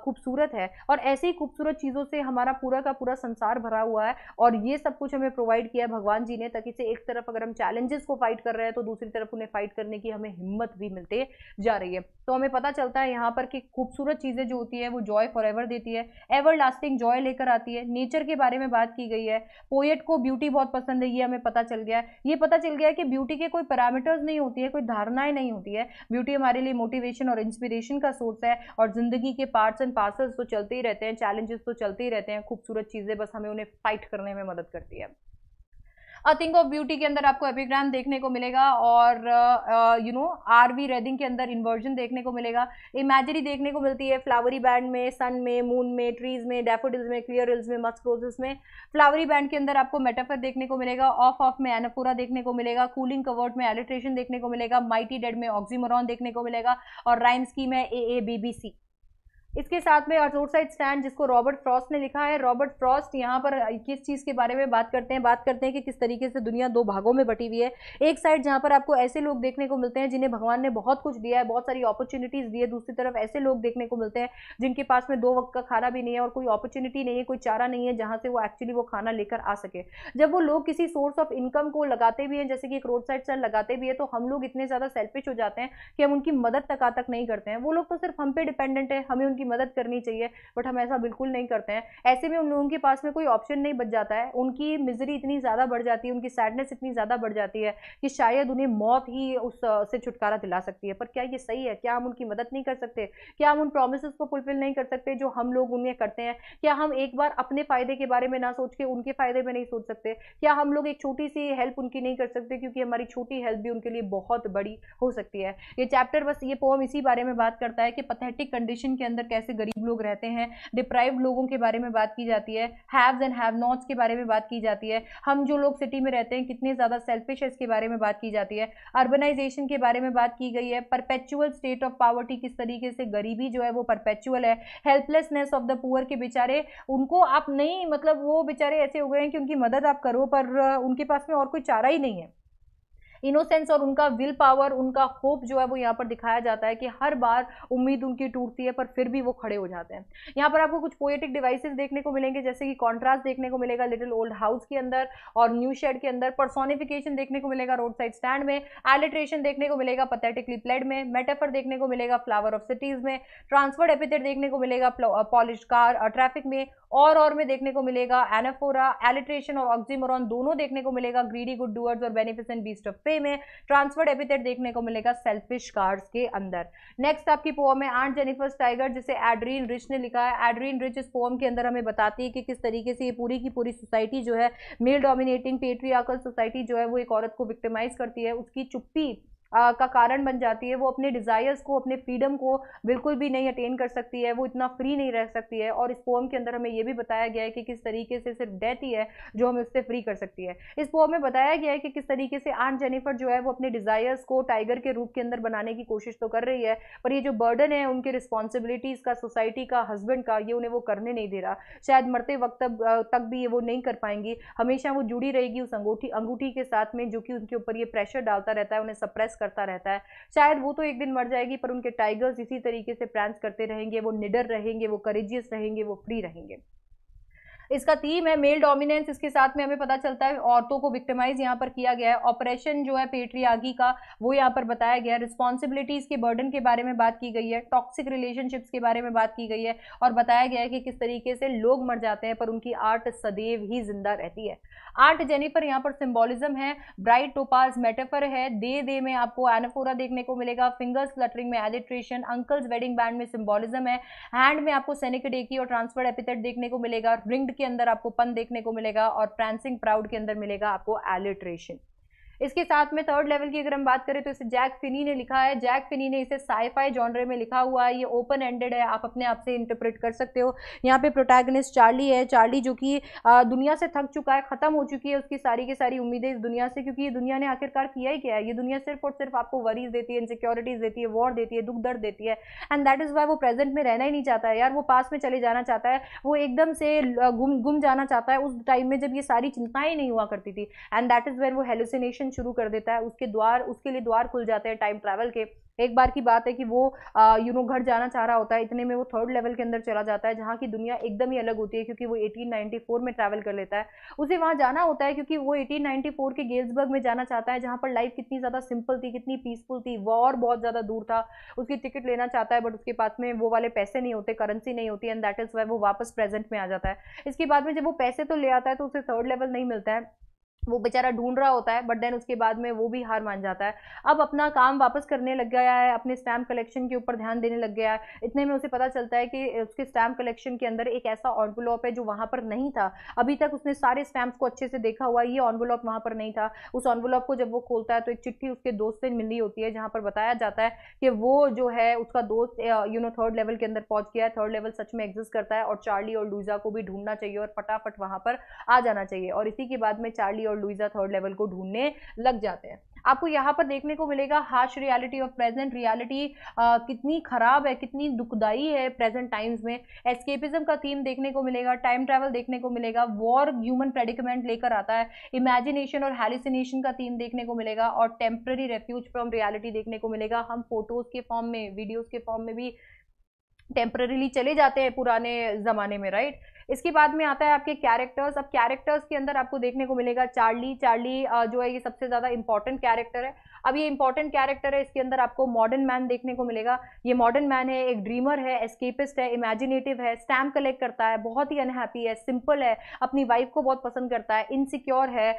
खूबसूरत है। और ऐसे ही खूबसूरत चीज़ों से हमारा पूरा का पूरा संसार भरा हुआ है, और ये सब कुछ हमें प्रोवाइड किया है भगवान जी ने, ताकि से एक तरफ़ अगर हम चैलेंजेस को फाइट कर रहे हैं तो दूसरी तरफ़ उन्हें फाइट करने की हमें हिम्मत भी मिलते जा रही है। तो हमें पता चलता है यहाँ पर कि खूबसूरत चीज़ें जो होती है, वो जॉय फॉर एवर देती है एवर लास्टिंग जॉय लेकर आती है। नेचर के बारे में बात की गई है। पोएट को ब्यूटी बहुत पसंद है, ये हमें पता चल गया है। ये पता चल गया है कि ब्यूटी के कोई पैरामीटर्स नहीं होती है, कोई धारणाएँ नहीं होती है। ब्यूटी हमारे लिए मोटिवेशन और इंस्पिरेशन का सोर्स है और ज़िंदगी के पार्ट्स एंड पार्सल्स तो चलते ही रहते हैं चैलेंजेस तो चलते ही रहते हैं, खूबसूरत चीज़ें बस हमें उन्हें फाइट करने में मदद करती है। अ थिंग ऑफ़ ब्यूटी के अंदर आपको एपिग्राम देखने को मिलेगा और you know are we reading के अंदर इन्वर्जन देखने को मिलेगा। इमेजरी देखने को मिलती है फ्लावरी बैंड में सन में मून में ट्रीज में डेफोडिल्स में क्लियर हिल्स में मस्क रोजेस में। फ्लावरी बैंड के अंदर आपको मेटाफर देखने को मिलेगा ऑफ़ ऑफ़ में एनाफोरा देखने को मिलेगा कूलिंग कवर्ट में एलिट्रेशन देखने को मिलेगा माइटी डेड में ऑक्सीमोरॉन देखने को मिलेगा और राइम स्कीम है ए ए बी बी सी इसके साथ में रोड साइड स्टैंड जिसको रॉबर्ट फ्रॉस्ट ने लिखा है। रॉबर्ट फ्रॉस्ट यहाँ पर किस चीज़ के बारे में बात करते हैं? बात करते हैं कि किस तरीके से दुनिया दो भागों में बटी हुई है। एक साइड जहाँ पर आपको ऐसे लोग देखने को मिलते हैं जिन्हें भगवान ने बहुत कुछ दिया है, बहुत सारी अपॉर्चुनिटीज़ दी है। दूसरी तरफ़ ऐसे लोग देखने को मिलते हैं जिनके पास में दो वक्त का खाना भी नहीं है और कोई अपॉर्चुनिटी नहीं है, कोई चारा नहीं है जहाँ से वो एक्चुअली वो खाना लेकर आ सके। जब वो लोग किसी सोर्स ऑफ़ इनकम को लगाते भी हैं, जैसे कि एक रोड साइड स्टैंड लगाते भी है तो हम लोग इतने ज़्यादा सेल्फिश हो जाते हैं कि हम उनकी मदद तक तक नहीं करते हैं। वो लोग तो सिर्फ़ हम पे डिपेंडेंट है, हमें उनकी मदद करनी चाहिए बट हम ऐसा बिल्कुल नहीं करते हैं। ऐसे में उन लोगों के पास में कोई ऑप्शन नहीं बच जाता है। उनकी मिजरी इतनी ज़्यादा बढ़ जाती है, उनकी सैडनेस इतनी ज़्यादा बढ़ जाती है कि शायद उन्हें मौत ही उस, से छुटकारा दिला सकती है। पर क्या ये सही है? क्या हम उनकी मदद नहीं कर सकते? क्या हम उन प्रोमिस को फुलफिल नहीं कर सकते जो हम लोग उन्हें करते हैं? क्या हम एक बार अपने फ़ायदे के बारे में ना सोच के उनके फ़ायदे में नहीं सोच सकते? क्या हम लोग एक छोटी सी हेल्प उनकी नहीं कर सकते क्योंकि हमारी छोटी हेल्प भी उनके लिए बहुत बड़ी हो सकती है? ये चैप्टर बस ये पोम इसी बारे में बात करता है कि पथेटिक कंडीशन के अंदर कैसे गरीब लोग रहते हैं डिप्राइव लोगों के बारे में बात की जाती है हैव्स एंड हैव नॉट्स के बारे में बात की जाती है, हम जो लोग सिटी में रहते हैं, कितने ज़्यादा सेल्फिश है इसके बारे में बात की जाती है अर्बनाइजेशन के बारे में बात की गई है परपेचुअल स्टेट ऑफ़ पावर्टी किस तरीके से गरीबी जो है वो परपेचुअल है हेल्पलेसनेस ऑफ़ द पुअर के बेचारे, उनको आप नहीं मतलब वो बेचारे ऐसे हो गए हैं कि उनकी मदद आप करो पर, उनके पास में और कोई चारा ही नहीं है। इनोसेंस और उनका विल पावर उनका होप जो है वो यहाँ पर दिखाया जाता है कि हर बार उम्मीद उनकी टूटती है, पर फिर भी वो खड़े हो जाते हैं। यहाँ पर आपको कुछ पोएटिक डिवाइसेस देखने को मिलेंगे, जैसे कि कॉन्ट्रास्ट देखने को मिलेगा लिटिल ओल्ड हाउस के अंदर और न्यू शेड के अंदर परसोनिफिकेशन देखने को मिलेगा रोड साइड स्टैंड में एलिट्रेशन देखने को मिलेगा पथेटिकली प्लेड में मेटाफर देखने को मिलेगा फ्लावर ऑफ़ सिटीज़ में ट्रांसफर्ड एपिथेट देखने को मिलेगा पॉलिश कार ट्रैफ़िक में, और और में देखने को मिलेगा एनाफोरा एलिट्रेशन और ऑक्सीमोरॉन दोनों देखने को मिलेगा ग्रीडी गुड डूअर्स और बेनिफिसेंट बीस्ट ऑफ़ पे में ट्रांसफर्ड एपिथेट देखने को मिलेगा सेल्फिश कार्ड्स के अंदर। नेक्स्ट आपकी पोम है आंट जेनिफर्स टाइगर जिसे एड्रीन रिच ने लिखा है। एड्रीन रिच इस पोम के अंदर हमें बताती है कि किस तरीके से ये पूरी की पूरी सोसाइटी जो है मेल डोमिनेटिंग पेट्रियाकल सोसाइटी जो है, वो एक औरत को विक्टिमाइज करती है। उसकी चुप्पी आ, का कारण बन जाती है वो अपने डिज़ायर्स को अपने फ्रीडम को बिल्कुल भी नहीं अटेन कर सकती है वो इतना फ्री नहीं रह सकती है और इस पोम के अंदर हमें ये भी बताया गया है कि किस तरीके से सिर्फ़ डेथ ही है जो हमें उससे फ्री कर सकती है। इस पोम में बताया गया है कि किस तरीके से आन जेनिफर जो है वो अपने डिज़ायर्स को टाइगर के रूप के अंदर बनाने की कोशिश तो कर रही है पर ये जो बर्डन है उनके रिस्पॉन्सिबिलिटीज़ का सोसाइटी का हस्बैंड का ये उन्हें वो करने नहीं दे रहा। शायद मरते वक्त तक भी ये वो नहीं कर पाएँगी। हमेशा वो जुड़ी रहेगी उस अंगूठी अंगूठी के साथ में जो कि उनके ऊपर ये प्रेशर डालता रहता है उन्हें सप्रेस करता रहता है। शायद वो तो एक दिन मर जाएगी, पर उनके टाइगर्स इसी तरीके से प्रांस करते रहेंगे, वो निडर रहेंगे, वो करेजियस रहेंगे, वो फ्री रहेंगे। इसका थीम है मेल डोमिनेंस इसके साथ में हमें पता चलता है औरतों को विक्टिमाइज यहाँ पर किया गया है। ऑपरेशन जो है पेट्रियागी का, वो यहाँ पर बताया गया है। रिस्पॉन्सिबिलिटीज के बर्डन के बारे में बात की गई है। टॉक्सिक रिलेशनशिप्स के बारे में बात की गई है और बताया गया है कि किस तरीके से लोग मर जाते हैं, पर उनकी आर्ट सदैव ही ज़िंदा रहती है। आर्ट जेनिफर यहाँ पर सिंबोलिज्म है। ब्राइट टोपाज मेटेफर है। दे दे में आपको एनाफोरा देखने को मिलेगा। फिंगर्स क्लटरिंग में एलिट्रेशन अंकल्स वेडिंग बैंड में सिंबोलिज्म है। हैंड में आपको सेनिक डेकी और ट्रांसफर्ड एपिथेट देखने को मिलेगा। रिंग्ड के अंदर आपको पन देखने को मिलेगा और प्रांसिंग प्राउड के अंदर मिलेगा आपको एलिट्रेशन इसके साथ में थर्ड लेवल की अगर हम बात करें तो इसे जैक फिनी ने लिखा है। जैक फिनी ने इसे साइफाई जॉनरे में लिखा हुआ है। ये ओपन एंडेड है, आप अपने आप से इंटरप्रेट कर सकते हो। यहाँ पे प्रोटैगनिस्ट चार्ली है। चार्ली जो कि दुनिया से थक चुका है, खत्म हो चुकी है उसकी सारी की सारी उम्मीदें इस दुनिया से, क्योंकि ये दुनिया ने आखिरकार किया ही क्या है? ये दुनिया सिर्फ़ और सिर्फ़ आपको वरीज देती है इनसिक्योरिटीज देती है वॉर देती है दुख दर्द देती है। एंड दैट इज़ वाई वो प्रेजेंट में रहना ही नहीं चाहता है। यार, वो पास में चले जाना चाहता है। वो एकदम से गुम गुम जाना चाहता है। उस टाइम में जब ये सारी चिंताएँ नहीं हुआ करती थी। एंड दैट इज़ वेर वो हेलुसिनेशन शुरू कर देता है, उसके द्वार, उसके लिए द्वार खुल जाते हैं टाइम ट्रैवल के। एक बार की बात है कि वो यू नो घर जाना चाह रहा होता है, इतने में वो थर्ड लेवल के अंदर चला जाता है, जहाँ की दुनिया एकदम ही अलग होती है, क्योंकि वो 1894 में ट्रैवल कर लेता है। उसे वहाँ जाना होता है, क्योंकि वो 1894 के गेल्सबर्ग में जाना चाहता है, जहाँ पर लाइफ कितनी ज़्यादा सिंपल थी, कितनी पीसफुल थी वॉर बहुत ज़्यादा दूर था। उसकी टिकट लेना चाहता है बट उसके पास में वो वाले पैसे नहीं होते करेंसी नहीं होती एंड दैट इज़ वाई वो वापस प्रेजेंट में आ जाता है। इसके बाद में जब वो पैसे तो ले आता है तो उसे थर्ड लेवल नहीं मिलता है। वो बेचारा ढूंढ रहा होता है बट देन उसके बाद में वो भी हार मान जाता है। अब अपना काम वापस करने लग गया है, अपने स्टैम्प कलेक्शन के ऊपर ध्यान देने लग गया है। इतने में उसे पता चलता है कि उसके स्टैम्प कलेक्शन के अंदर एक ऐसा ऑनवलॉप है जो वहाँ पर नहीं था। अभी तक उसने सारे स्टैम्प्स को अच्छे से देखा हुआ ये ऑनवलॉप वहाँ पर नहीं था। उस ऑनवलॉप को जब वो खोलता है तो एक चिट्ठी उसके दोस्त से मिली होती है, जहाँ पर बताया जाता है कि वो जो है उसका दोस्त यू नो थर्ड लेवल के अंदर पहुँच गया है। थर्ड लेवल सच में एग्जिस्ट करता है और चार्ली और लुइजा को भी ढूंढना चाहिए और फटाफट वहाँ पर आ जाना चाहिए। और इसी के बाद में चार्ली और लुइजा थर्ड लेवल को ढूँढने लग जाते हैं। आपको यहाँ पर देखने को मिलेगा हार्श रियलिटी और प्रेजेंट रियलिटी कितनी खराब है, कितनी दुखदाई है प्रेजेंट टाइम्स में। एस्केपिज्म का थीम देखने को मिलेगा टाइम ट्रैवल देखने को मिलेगा वॉर ह्यूमन प्रेडिकमेंट लेकर आता है। इमेजिनेशन और हेलिसिनेशन का थीम देखने को मिलेगा और टेम्प्रेरी रेफ्यूज फ्रॉम रियलिटी देखने को मिलेगा। हम फ़ोटोज़ के फॉर्म में वीडियोज़ के फॉर्म में भी टेम्पररीली चले जाते हैं पुराने ज़माने में राइट इसके बाद में आता है आपके कैरेक्टर्स अब कैरेक्टर्स के अंदर आपको देखने को मिलेगा चार्ली चार्ली जो है ये सबसे ज़्यादा इंपॉर्टेंट कैरेक्टर है। अब ये इंपॉर्टेंट कैरेक्टर है, इसके अंदर आपको मॉडर्न मैन देखने को मिलेगा। ये मॉडर्न मैन है, एक ड्रीमर है एस्केपिस्ट है इमेजिनेटिव है स्टैम्प कलेक्ट करता है, बहुत ही अनहैप्पी है सिंपल है, अपनी वाइफ को बहुत पसंद करता है इनसिक्योर है।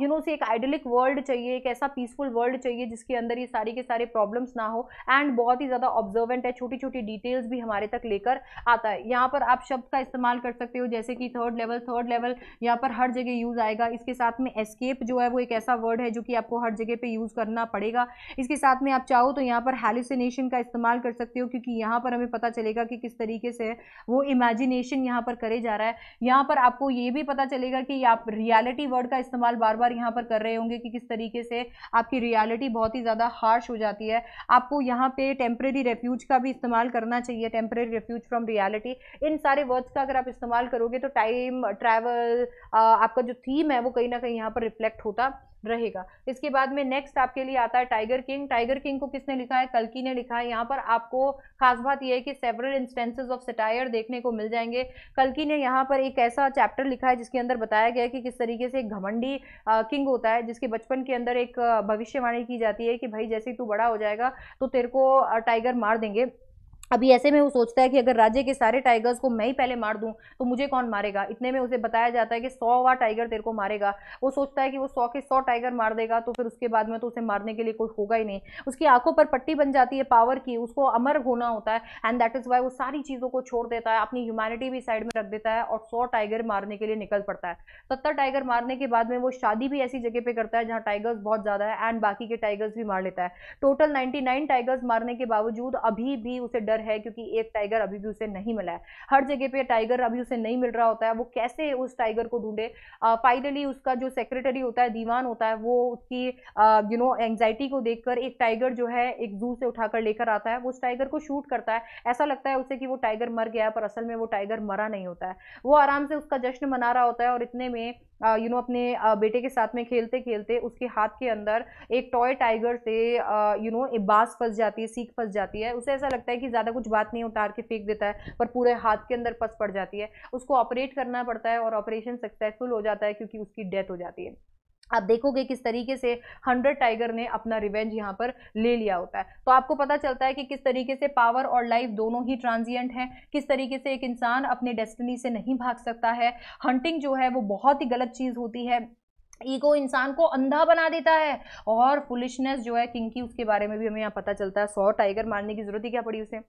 यू नो से एक आइडलिक वर्ल्ड चाहिए, एक ऐसा पीसफुल वर्ल्ड चाहिए, जिसके अंदर ये सारी के सारे प्रॉब्लम्स ना हो। एंड बहुत ही ज़्यादा ऑब्जर्वेंट है छोटी छोटी डिटेल्स भी हमारे तक लेकर आता है। यहाँ पर आप शब्द का इस्तेमाल कर सकते हो, जैसे कि थर्ड लेवल थर्ड लेवल यहाँ पर हर जगह यूज़ आएगा। इसके साथ में एस्केप जो है, वो एक ऐसा वर्ड है, जो कि आपको हर जगह पे यूज़ करना पड़ेगा। इसके साथ में आप चाहो तो यहाँ पर हेलिसिनेशन का इस्तेमाल कर सकते हो, क्योंकि यहाँ पर हमें पता चलेगा कि किस तरीके से वो इमेजिनेशन यहाँ पर करे जा रहा है। यहाँ पर आपको ये भी पता चलेगा कि आप रियलिटी वर्ड का इस्तेमाल बार बार यहाँ पर कर रहे होंगे कि किस तरीके से आपकी रियलिटी बहुत ही ज़्यादा हार्श हो जाती है। आपको यहाँ पे टेम्प्रेरी रेफ्यूज का भी इस्तेमाल करना चाहिए टेम्प्रेरी रेफ्यूज फ्रॉम रियलिटी इन सारे वर्ड्स का अगर आप इस्तेमाल करोगे तो टाइम ट्रैवल आपका जो थीम है वो कहीं ना कहीं यहाँ पर रिफ्लेक्ट होता। रहेगा। इसके बाद में नेक्स्ट आपके लिए आता है टाइगर किंग टाइगर किंग को किसने लिखा है? कल्की ने लिखा है। यहाँ पर आपको खास बात यह है कि सेवरल इंस्टेंसेज ऑफ़ सटायर देखने को मिल जाएँगे। कल्की ने यहाँ पर एक ऐसा चैप्टर लिखा है जिसके अंदर बताया गया है कि किस तरीके से एक घमंडी किंग होता है, जिसके बचपन के अंदर एक भविष्यवाणी की जाती है कि भाई जैसे तू बड़ा हो जाएगा तो तेरे को टाइगर मार देंगे। अभी ऐसे में वो सोचता है कि अगर राज्य के सारे टाइगर्स को मैं ही पहले मार दूँ तो मुझे कौन मारेगा? इतने में उसे बताया जाता है कि सौ वा टाइगर तेरे को मारेगा। वो सोचता है कि वो सौ के सौ टाइगर मार देगा तो फिर उसके बाद में तो उसे मारने के लिए कोई होगा ही नहीं। उसकी आँखों पर पट्टी बन जाती है पावर की, उसको अमर होना होता है एंड दैट इज़ वाई वो सारी चीज़ों को छोड़ देता है, अपनी ह्यूमैनिटी भी साइड में रख देता है और सौ टाइगर मारने के लिए निकल पड़ता है। सत्तर टाइगर मारने के बाद में वो शादी भी ऐसी जगह पर करता है जहाँ टाइगर्स बहुत ज़्यादा है एंड बाकी के टाइगर्स भी मार लेता है। टोटल नाइन्टी टाइगर्स मारने के बावजूद अभी भी उसे डर है क्योंकि एक टाइगर अभी भी उसे नहीं मिला है। हर जगह पे टाइगर अभी उसे नहीं मिल रहा होता है। वो कैसे उस टाइगर को ढूंढे? फाइनली उसका जो सेक्रेटरी होता है, दीवान होता है, वो उसकी यू नो एंगजाइटी को देखकर एक टाइगर जो है, एक जू से उठाकर लेकर आता है। वो उस टाइगर को शूट करता है। ऐसा लगता है उसे कि वो टाइगर मर गया पर असल में वो टाइगर मरा नहीं होता है। वो आराम से उसका जश्न मना रहा होता है और इतने में यू नो अपने बेटे के साथ में खेलते खेलते उसके हाथ के अंदर एक टॉय टाइगर से यू नो बास फंस जाती है, सीख फंस जाती है। उसे ऐसा लगता है कि ज़्यादा कुछ बात नहीं, उतार के फेंक देता है, पर पूरे हाथ के अंदर फंस पड़ जाती है। उसको ऑपरेट करना पड़ता है और ऑपरेशन सक्सेसफुल हो जाता है क्योंकि उसकी डेथ हो जाती है। आप देखोगे किस तरीके से हंड्रेड टाइगर ने अपना रिवेंज यहाँ पर ले लिया होता है। तो आपको पता चलता है कि किस तरीके से पावर और लाइफ दोनों ही ट्रांजिएंट हैं, किस तरीके से एक इंसान अपने डेस्टिनी से नहीं भाग सकता है। हंटिंग जो है वो बहुत ही गलत चीज़ होती है। ईगो इंसान को अंधा बना देता है और फुलिशनेस जो है किंग की उसके बारे में भी हमें यहाँ पता चलता है। सौ टाइगर मारने की ज़रूरत ही क्या पड़ी उसे?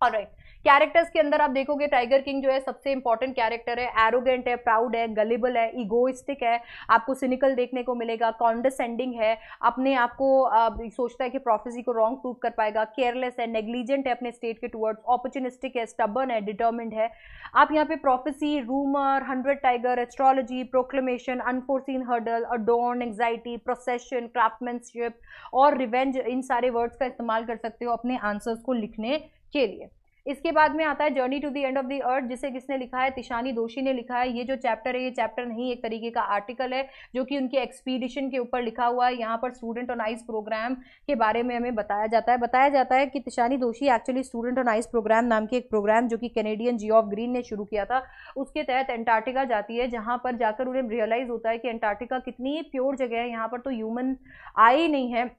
और राइट कैरेक्टर्स के अंदर आप देखोगे टाइगर किंग जो है सबसे इंपॉर्टेंट कैरेक्टर है एरोगेंट है प्राउड है गलेबल है इगोइस्टिक है। आपको सिनिकल देखने को मिलेगा कॉन्डसेंडिंग है। अपने आप को सोचता है कि प्रोफेसी को रॉन्ग प्रूव कर पाएगा। केयरलेस है नेग्लिजेंट है अपने स्टेट के टूवर्ड्स ऑपरचुनिस्टिक है स्टबन है डिटर्मिंड है। आप यहाँ पे prophecy rumour hundred tiger astrology proclamation unforeseen hurdle adorn anxiety procession craftsmanship और रिवेंज इन सारे वर्ड्स का इस्तेमाल कर सकते हो अपने आंसर्स को लिखने के लिए इसके बाद में आता है journey to the end of the earth जिसे किसने लिखा है? तिशानी दोषी ने लिखा है। ये जो चैप्टर है, ये चैप्टर नहीं, एक तरीके का आर्टिकल है, जो कि उनके एक्सपीडिशन के ऊपर लिखा हुआ है। यहाँ पर स्टूडेंट ऑन आइस प्रोग्राम के बारे में हमें बताया जाता है। बताया जाता है कि Tishani Doshi actually student on ice programme नाम की एक प्रोग्राम जो कि कैनेडियन जियो ऑफ़ ग्रीन ने शुरू किया था। उसके तहत एंटार्टिका जाती है, जहाँ पर जाकर उन्हें रियलाइज़ होता है कि एंटार्टिका कितनी प्योर जगह है, यहाँ पर तो ह्यूमन ही नहीं है।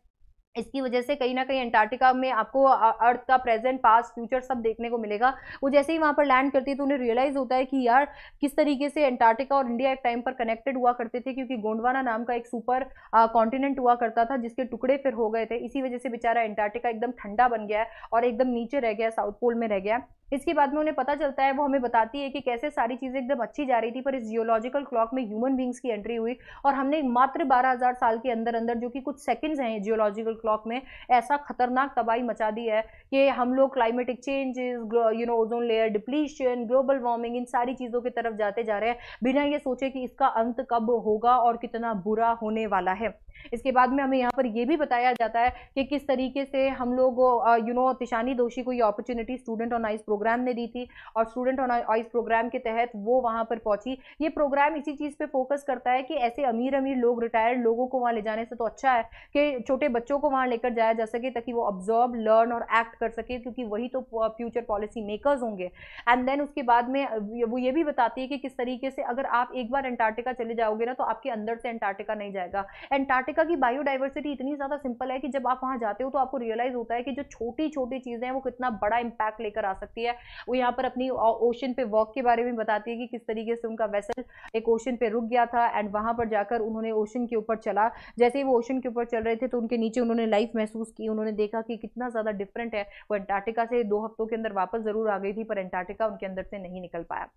इसकी वजह से कहीं ना कहीं अंटार्कटिका में आपको अर्थ का प्रेजेंट पास्ट फ्यूचर सब देखने को मिलेगा। वो जैसे ही वहाँ पर लैंड करती है तो उन्हें रियलाइज़ होता है कि यार, किस तरीके से अंटार्कटिका और इंडिया एक टाइम पर कनेक्टेड हुआ करते थे, क्योंकि गोंडवाना नाम का एक सुपर कॉन्टिनेंट हुआ करता था, जिसके टुकड़े फिर हो गए थे। इसी वजह से बेचारा अंटार्कटिका एकदम ठंडा बन गया है और एकदम नीचे रह गया साउथ पोल में रह गया इसके बाद में उन्हें पता चलता है, वो हमें बताती है कि कैसे सारी चीज़ें एकदम अच्छी जा रही थी, पर इस जियोलॉजिकल क्लॉक में ह्यूमन बींग्स की एंट्री हुई और हमने मात्र बारह साल के अंदर अंदर जो कि कुछ सेकंड्स हैं जियोलॉजिकल क्लॉक में, ऐसा खतरनाक तबाही मचा दी है कि हम लोग climatic changes you know ozone layer depletion global warming इन सारी चीज़ों की तरफ़ जाते जा रहे हैं, बिना ये सोचे कि इसका अंत कब होगा और कितना बुरा होने वाला है। इसके बाद में हमें यहाँ पर यह भी बताया जाता है कि किस तरीके से हम लोग यू नो तिशानी दोषी को ये opportunity student on ice programme ने दी थी और स्टूडेंट ऑन आइस प्रोग्राम के तहत वो वहाँ पर पहुँची। ये प्रोग्राम इसी चीज़ पे फोकस करता है कि ऐसे अमीर अमीर लोग रिटायर्ड लोगों को वहाँ ले जाने से तो अच्छा है कि छोटे बच्चों को वहाँ लेकर जाया जा सके ताकि वो ऑब्ज़र्व लर्न और एक्ट कर सके क्योंकि वही तो फ्यूचर पॉलिसी मेकर्स होंगे। एंड देन उसके बाद में वो ये भी बताती है कि किस तरीके से अगर आप एक बार अंटार्कटिका चले जाओगे ना तो आपके अंदर से अंटार्कटिका नहीं जाएगा। अंटार्कटिका की बायोडाइवर्सिटी इतनी ज़्यादा सिंपल है कि जब आप वहाँ जाते हो तो आपको रियलाइज़ होता है कि जो छोटी छोटी चीज़ें हैं, वो कितना बड़ा इंपैक्ट लेकर आ सकती है। वो यहाँ पर अपनी ओशन पे वॉक के बारे में बताती है कि किस तरीके से उनका वेसल एक ओशन पे रुक गया था एंड वहाँ पर जाकर उन्होंने ओशन के ऊपर चला। जैसे ही वो ओशन के ऊपर चल रहे थे तो उनके नीचे उन्होंने लाइफ महसूस की, उन्होंने देखा कि कितना ज़्यादा डिफरेंट है। वो अंटार्कटिका से दो हफ्तों के अंदर वापस ज़रूर आ गई थी, पर अंटार्कटिका उनके अंदर से नहीं निकल पाया।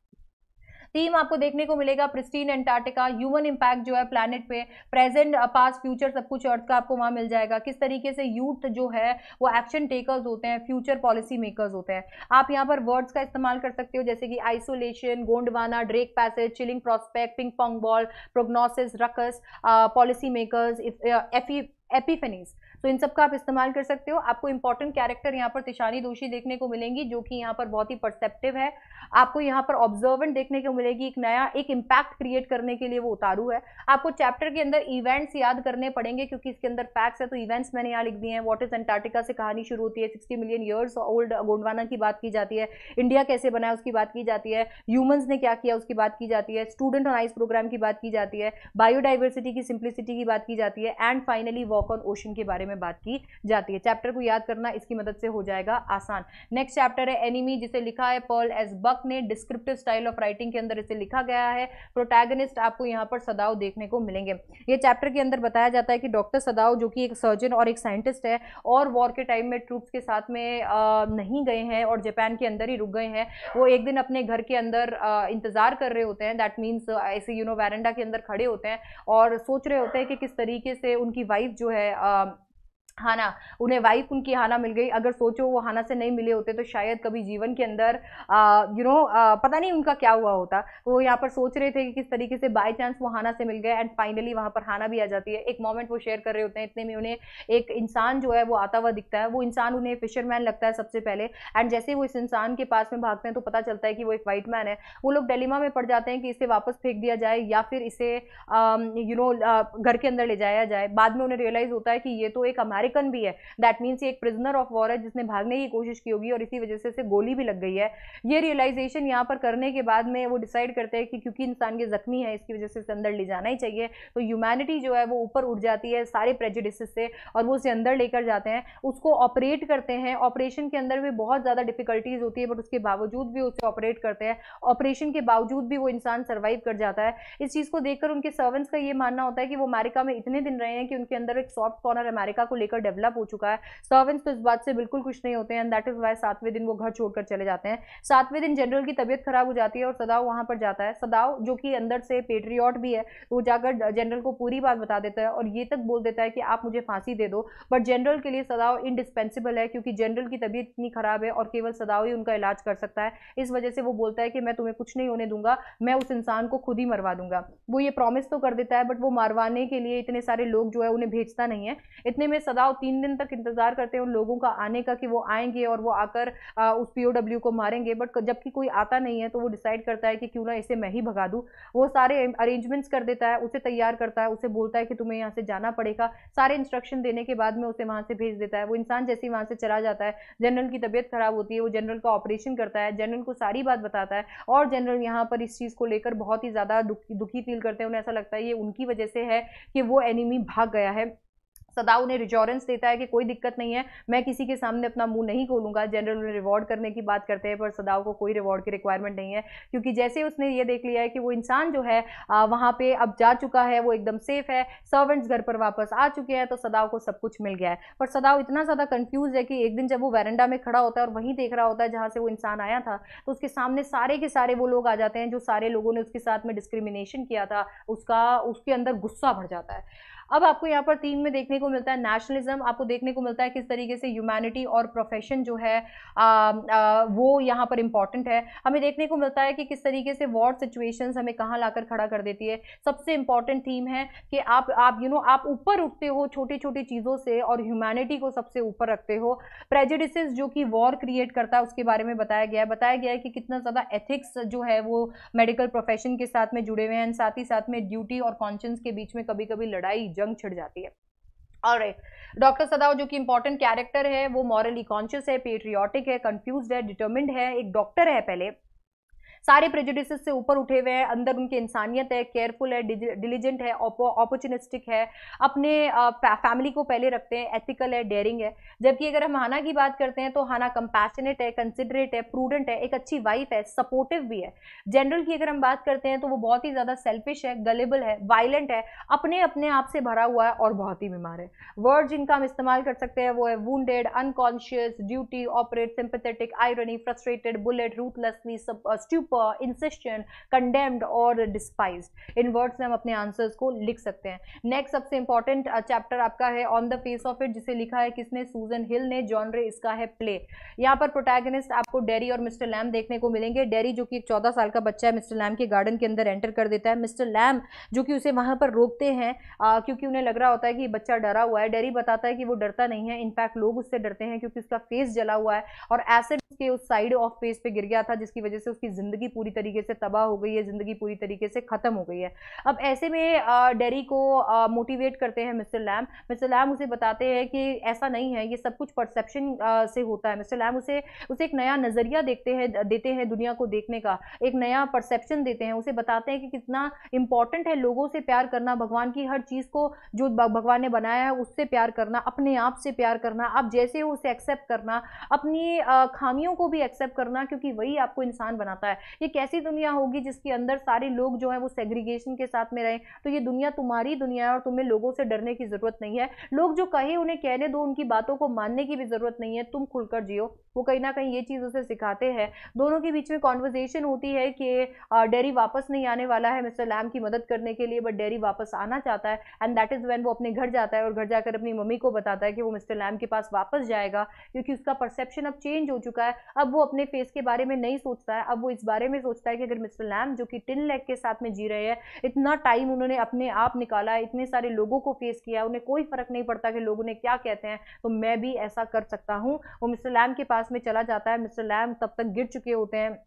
थीम आपको देखने को मिलेगा प्रिस्टीन एंटार्टिका ह्यूमन इम्पैक्ट जो है प्लानट पे प्रेजेंट पास फ्यूचर सब कुछ अर्थ का आपको वहाँ मिल जाएगा। किस तरीके से यूथ जो है, वो एक्शन टेकर्स होते हैं फ्यूचर पॉलिसी मेकर्स होते हैं। आप यहाँ पर वर्ड्स का इस्तेमाल कर सकते हो, जैसे कि isolation Gondwana Drake Passage chilling prospect ping pong ball prognosis ruckus policy makers epiphanies तो इन सब का आप इस्तेमाल कर सकते हो। आपको इंपॉर्टेंट कैरेक्टर यहाँ पर तिशानी दोषी देखने को मिलेंगी, जो कि यहाँ पर बहुत ही परसेप्टिव है। आपको यहाँ पर ऑब्जर्वेंट देखने को मिलेगी, एक नया, एक इम्पैक्ट क्रिएट करने के लिए वो उतारू है। आपको चैप्टर के अंदर इवेंट्स याद करने पड़ेंगे, क्योंकि इसके अंदर फैक्ट्स है तो इवेंट्स मैंने यहाँ लिख दिए हैं। वॉट इज़ अंटार्कटिका से कहानी शुरू होती है sixty million years old Gondwana की बात की जाती है। इंडिया कैसे बना है, उसकी बात की जाती है। ह्यूमन्स ने क्या किया, उसकी बात की जाती है। स्टूडेंट ऑन आइस प्रोग्राम की बात की जाती है। बायोडाइवर्सिटी की सिंप्लिसिटी की बात की जाती है। And finally walk on ocean के बारे में बात की जाती है। चैप्टर को याद करना इसकी मदद से हो जाएगा आसान। नेक्स्ट चैप्टर है एनिमी जिसे लिखा है पर्ल एस बक ने। डिस्क्रिप्टिव स्टाइल ऑफ़ राइटिंग के अंदर इसे लिखा गया है। प्रोटैगनिस्ट आपको यहाँ पर सदाव देखने को मिलेंगे। ये चैप्टर के अंदर बताया जाता है कि डॉक्टर सदाव जो कि एक सर्जन और एक साइंटिस्ट है और वॉर के टाइम में ट्रूप्स के साथ में नहीं गए हैं और जापान के अंदर ही रुक गए हैं। वो एक दिन अपने घर के अंदर इंतज़ार कर रहे होते हैं। दैट मीन्स ऐसे यू नो वैरेंडा के अंदर खड़े होते हैं और सोच रहे होते हैं कि किस तरीके से उनकी वाइफ जो है आ, हाना, उन्हें वाइफ उनकी हाना मिल गई। अगर सोचो वो हाना से नहीं मिले होते तो शायद कभी जीवन के अंदर यू नो पता नहीं उनका क्या हुआ होता। वो यहाँ पर सोच रहे थे कि किस तरीके से बाय चांस वो हाना से मिल गए एंड फाइनली वहाँ पर हाना भी आ जाती है। एक मोमेंट वो शेयर कर रहे होते हैं, इतने में उन्हें एक इंसान जो है वो आता हुआ दिखता है। वो इंसान उन्हें फिशरमैन लगता है सबसे पहले। एंड जैसे वो इस इंसान के पास में भागते हैं तो पता चलता है कि वो एक वाइट मैन है। वो लोग डेलीमा में पड़ जाते हैं कि इसे वापस फेंक दिया जाए या फिर इसे यू नो घर के अंदर ले जाया जाए। बाद में उन्हें रियलाइज़ होता है कि ये तो एक अमेरिकन भी है। दैट मीन्स ये एक प्रिजनर ऑफ़ वॉर है जिसने भागने की कोशिश की होगी और इसी वजह से इसे गोली भी लग गई है। ये रियलाइजेशन यहाँ पर करने के बाद में वो डिसाइड करते हैं कि क्योंकि इंसान के जख्मी है, इसकी वजह से इसे अंदर ले जाना ही चाहिए। तो ह्यूमैनिटी जो है वो ऊपर उठ जाती है सारे प्रेजिडिस से और वो उसे अंदर लेकर जाते हैं। उसको ऑपरेट करते हैं। ऑपरेशन के अंदर भी बहुत ज़्यादा डिफिकल्टीज होती है बट उसके बावजूद भी उसे ऑपरेट करते हैं। ऑपरेशन के बावजूद भी वो इंसान सर्वाइव कर जाता है। इस चीज़ को देखकर उनके सर्वेंट्स का ये मानना होता है कि वो अमेरिका में इतने दिन रहे हैं कि उनके अंदर एक सॉफ्ट कॉर्नर अमेरिका को लेकर डेवलप हो चुका है। सर्वेंट्स तो इस बात से बिल्कुल खुश नहीं होते हैं दैट इज़ वाई सातवें दिन वो घर छोड़कर चले जाते हैं। सातवें दिन जनरल की तबियत खराब हो जाती है और सदाव वहाँ पर जाता है। सदाव जो कि अंदर से पेट्रियट भी है, वो जाकर जनरल को पूरी बात बता देता है और ये तक बोल देता है कि आप मुझे फांसी दे दो। बट जनरल के लिए सदाव इंडिस्पेंसिबल है क्योंकि जनरल की तबीयत इतनी खराब है और केवल सदाव ही उनका इलाज कर सकता है। इस वजह से वो बोलता है कि मैं तुम्हें कुछ नहीं होने दूँगा, मैं उस इंसान को खुद ही मरवा दूँगा। वो ये प्रॉमिस तो कर देता है बट वो मारवाने के लिए इतने सारे लोग जो है उन्हें भेजता नहीं है। इतने में सदाव तीन दिन तक इंतज़ार करते हैं उन लोगों का आने का कि वो आएँगे और वो आकर आ, उस पीओडब्ल्यू को मारेंगे। बट जबकि कोई आता नहीं है तो वो डिसाइड करता है कि क्यों ना इसे मैं ही भगा दूँ। वो सारे अरेंजमेंट्स कर देता है उसे तैयार करता है उसे बोलता है कि तुम्हें यहाँ से जाना पड़ेगा। सारे इंस्ट्रक्शन देने के बाद में उसे वहाँ से भेज देता है। वो इंसान जैसे ही वहाँ से चला जाता है जनरल की तबीयत खराब होती है वो जनरल का ऑपरेशन करता है जनरल को सारी बात बताता है और जनरल यहाँ पर इस चीज़ को लेकर बहुत ही ज़्यादा दुखी फील करते हैं। उन्हें ऐसा लगता है ये उनकी वजह से है कि वो एनिमी भाग गया है। सदा उन्हें रिजोरेंस देता है कि कोई दिक्कत नहीं है। मैं किसी के सामने अपना मुँह नहीं खोलूँगा। जनरल उन्हें रिवॉर्ड करने की बात करते हैं, पर सदाओ को कोई रिवॉर्ड की रिक्वायरमेंट नहीं है। क्योंकि जैसे उसने ये देख लिया है कि वो इंसान जो है वहाँ पे अब जा चुका है, वो एकदम सेफ़ है सर्वेंट्स घर पर वापस आ चुके हैं तो सदाओ को सब कुछ मिल गया है। पर सदाओ इतना ज़्यादा कन्फ्यूज़ है कि एक दिन जब वो वैरेंडा में खड़ा होता है और वहीं देख रहा होता है जहाँ से वो इंसान आया था तो उसके सामने सारे के सारे वो लोग आ जाते हैं, जो सारे लोगों ने उसके साथ में डिस्क्रिमिनेशन किया था, उसका, उसके अंदर गुस्सा भर जाता है। अब आपको यहाँ पर तीन में देखने को मिलता है नेशनलिज्म आपको देखने को मिलता है किस तरीके से ह्यूमैनिटी और प्रोफेशन जो है आ, आ, वो यहाँ पर इंपॉर्टेंट है। हमें देखने को मिलता है कि किस तरीके से वॉर सिचुएशन हमें कहाँ लाकर खड़ा कर देती है। सबसे इंपॉर्टेंट थीम है कि आप आप यू नो आप ऊपर उठते हो छोटी छोटी चीज़ों से और ह्यूमैनिटी को सबसे ऊपर रखते हो। प्रेजिडिस जो कि वॉर क्रिएट करता है उसके बारे में बताया गया है। बताया गया है कि कितना ज़्यादा एथिक्स जो है वो मेडिकल प्रोफेशन के साथ में जुड़े हुए हैं। साथ ही साथ में ड्यूटी और कॉन्शियंस के बीच में कभी कभी लड़ाई जंग छिड़ जाती है। और डॉक्टर सदाव जो कि इंपॉर्टेंट कैरेक्टर है, वो मॉरली कॉन्शियस है पेट्रियाटिक है कंफ्यूज है डिटर्मिंड है, एक डॉक्टर है पहले। सारे प्रेजुडिस से ऊपर उठे हुए हैं, अंदर उनकी इंसानियत है केयरफुल है डिलीजेंट है अपॉर्चुनिस्टिक है, अपने फैमिली को पहले रखते हैं एथिकल है डेयरिंग है। जबकि अगर हम हाना की बात करते हैं तो हाना कंपैशनेट है कंसिडरेट है प्रूडेंट है, एक अच्छी वाइफ है सपोर्टिव भी है। जनरल की अगर हम बात करते हैं तो वो बहुत ही ज़्यादा सेल्फिश है गलेबल है वायलेंट है अपने अपने आप से भरा हुआ है और बहुत ही बीमार है। वर्ड जिनका हम इस्तेमाल कर सकते हैं, वो है wounded unconscious duty operate sympathetic irony frustrated bullet ruthlessly stoop insistent condemned और डिस्पाइज इन वर्ड्स में हम अपने आंसर्स को लिख सकते हैं. नेक्स्ट सबसे इंपॉर्टेंट चैप्टर आपका है on the face of it जिसे लिखा है किसने? सूजन हिल ने जॉनरे इसका है प्ले यहाँ पर प्रोटैगनिस्ट आपको डेरी और मिस्टर लैम देखने को मिलेंगे. डेरी जो कि एक चौदह साल का बच्चा है मिस्टर लैम के गार्डन के अंदर एंटर कर देता है. मिस्टर लैम जो कि उसे वहाँ पर रोकते हैं क्योंकि उन्हें लग रहा होता है कि बच्चा डरा हुआ है. डेरी बताता है कि वो डरता नहीं है. इनफैक्ट लोग उससे डरते हैं क्योंकि उसका फेस जला हुआ है और एसिड के उस साइड ऑफ़ फेस पे गिर गया था, जिसकी वजह से उसकी ज़िंदगी ज़िंदगी पूरी तरीके से तबाह हो गई है, ज़िंदगी पूरी तरीके से ख़त्म हो गई है। अब ऐसे में डेरी को मोटिवेट करते हैं मिस्टर लैम। मिस्टर लैम उसे बताते हैं कि ऐसा नहीं है, ये सब कुछ परसेप्शन से होता है। मिस्टर लैम उसे उसे एक नया नज़रिया देखते हैं देते हैं दुनिया को देखने का, एक नया परसेप्शन देते हैं। उसे बताते हैं कि कितना इंपॉर्टेंट है लोगों से प्यार करना, भगवान की हर चीज़ को जो भगवान ने बनाया है, उससे प्यार करना, अपने आप से प्यार करना, आप जैसे हो उसे एक्सेप्ट करना, अपनी खामियों को भी एक्सेप्ट करना, क्योंकि वही आपको इंसान बनाता है। ये कैसी दुनिया होगी जिसके अंदर सारे लोग जो है वो सेग्रीगेशन के साथ में रहें? तो ये दुनिया तुम्हारी दुनिया है और तुम्हें लोगों से डरने की ज़रूरत नहीं है। लोग जो कहे उन्हें कहने दो, उनकी बातों को मानने की भी ज़रूरत नहीं है। तुम खुलकर जियो। वो कहीं ना कहीं ये चीज़ उसे सिखाते हैं। दोनों के बीच में कॉन्वर्जेशन होती है कि डेरी वापस नहीं आने वाला है मिस्टर लैम की मदद करने के लिए बट डेरी वापस आना चाहता है। एंड दैट इज़ वैन वो अपने घर जाता है और घर जाकर अपनी मम्मी को बताता है कि वो मिस्टर लैम के पास वापस जाएगा, क्योंकि उसका परसेप्शन अब चेंज हो चुका है। अब वो अपने फेस के बारे में नहीं सोचता है। अब वो इस बारे में सोचता है कि अगर मिस्टर लैम, जो कि टिन लेग के साथ में जी रहे हैं, इतना टाइम उन्होंने अपने आप निकाला, इतने सारे लोगों को फेस किया, उन्हें कोई फ़र्क नहीं पड़ता कि लोग उन्हें क्या कहते हैं तो मैं भी ऐसा कर सकता हूँ। वो मिस्टर लैम के पास में चला जाता है। मिस्टर लैम तब तक गिर चुके होते हैं।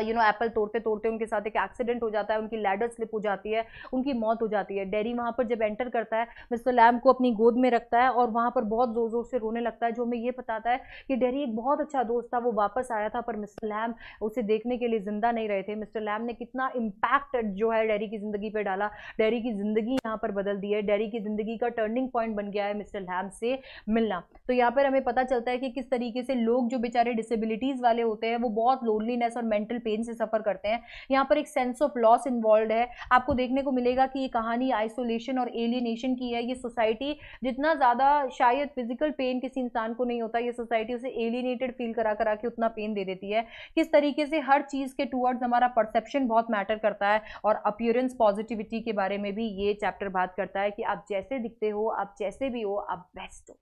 यू नो एप्पल तोड़ते तोड़ते उनके साथ एक एक्सीडेंट हो जाता है, उनकी लैडर स्लिप हो जाती है, उनकी मौत हो जाती है। डेरी वहाँ पर जब एंटर करता है मिस्टर लैम को अपनी गोद में रखता है और वहाँ पर बहुत ज़ोर ज़ोर से रोने लगता है, जो हमें ये बताता है कि डेरी एक बहुत अच्छा दोस्त था, वो वापस आया था, पर मिस्टर लैम उसे देखने के लिए ज़िंदा नहीं रहे थे। मिस्टर लैम ने कितना इम्पैक्ट जो है डेरी की ज़िंदगी पर डाला। डेरी की ज़िंदगी यहाँ पर बदल दी है। डेरी की ज़िंदगी का टर्निंग पॉइंट बन गया है मिस्टर लैम से मिलना। तो यहाँ पर हमें पता चलता है कि किस तरीके से लोग जो बेचारे डिसेबिलिटीज़ वाले होते हैं, वो बहुत लोनलीनेस और मेंटल पेन से सफ़र करते हैं। यहाँ पर एक सेंस ऑफ़ लॉस इन्वॉल्व है। आपको देखने को मिलेगा कि ये कहानी आइसोलेशन और एलियनेशन की है। ये सोसाइटी जितना ज़्यादा शायद फ़िज़िकल पेन किसी इंसान को नहीं होता, ये सोसाइटी उसे एलिनेटेड फील करा करा के उतना पेन दे देती है। किस तरीके से हर चीज़ के टूवर्ड्स हमारा परसेप्शन बहुत मैटर करता है और अपियरेंस पॉजिटिविटी के बारे में भी ये चैप्टर बात करता है कि आप जैसे दिखते हो, आप जैसे भी हो, आप बेस्ट हो।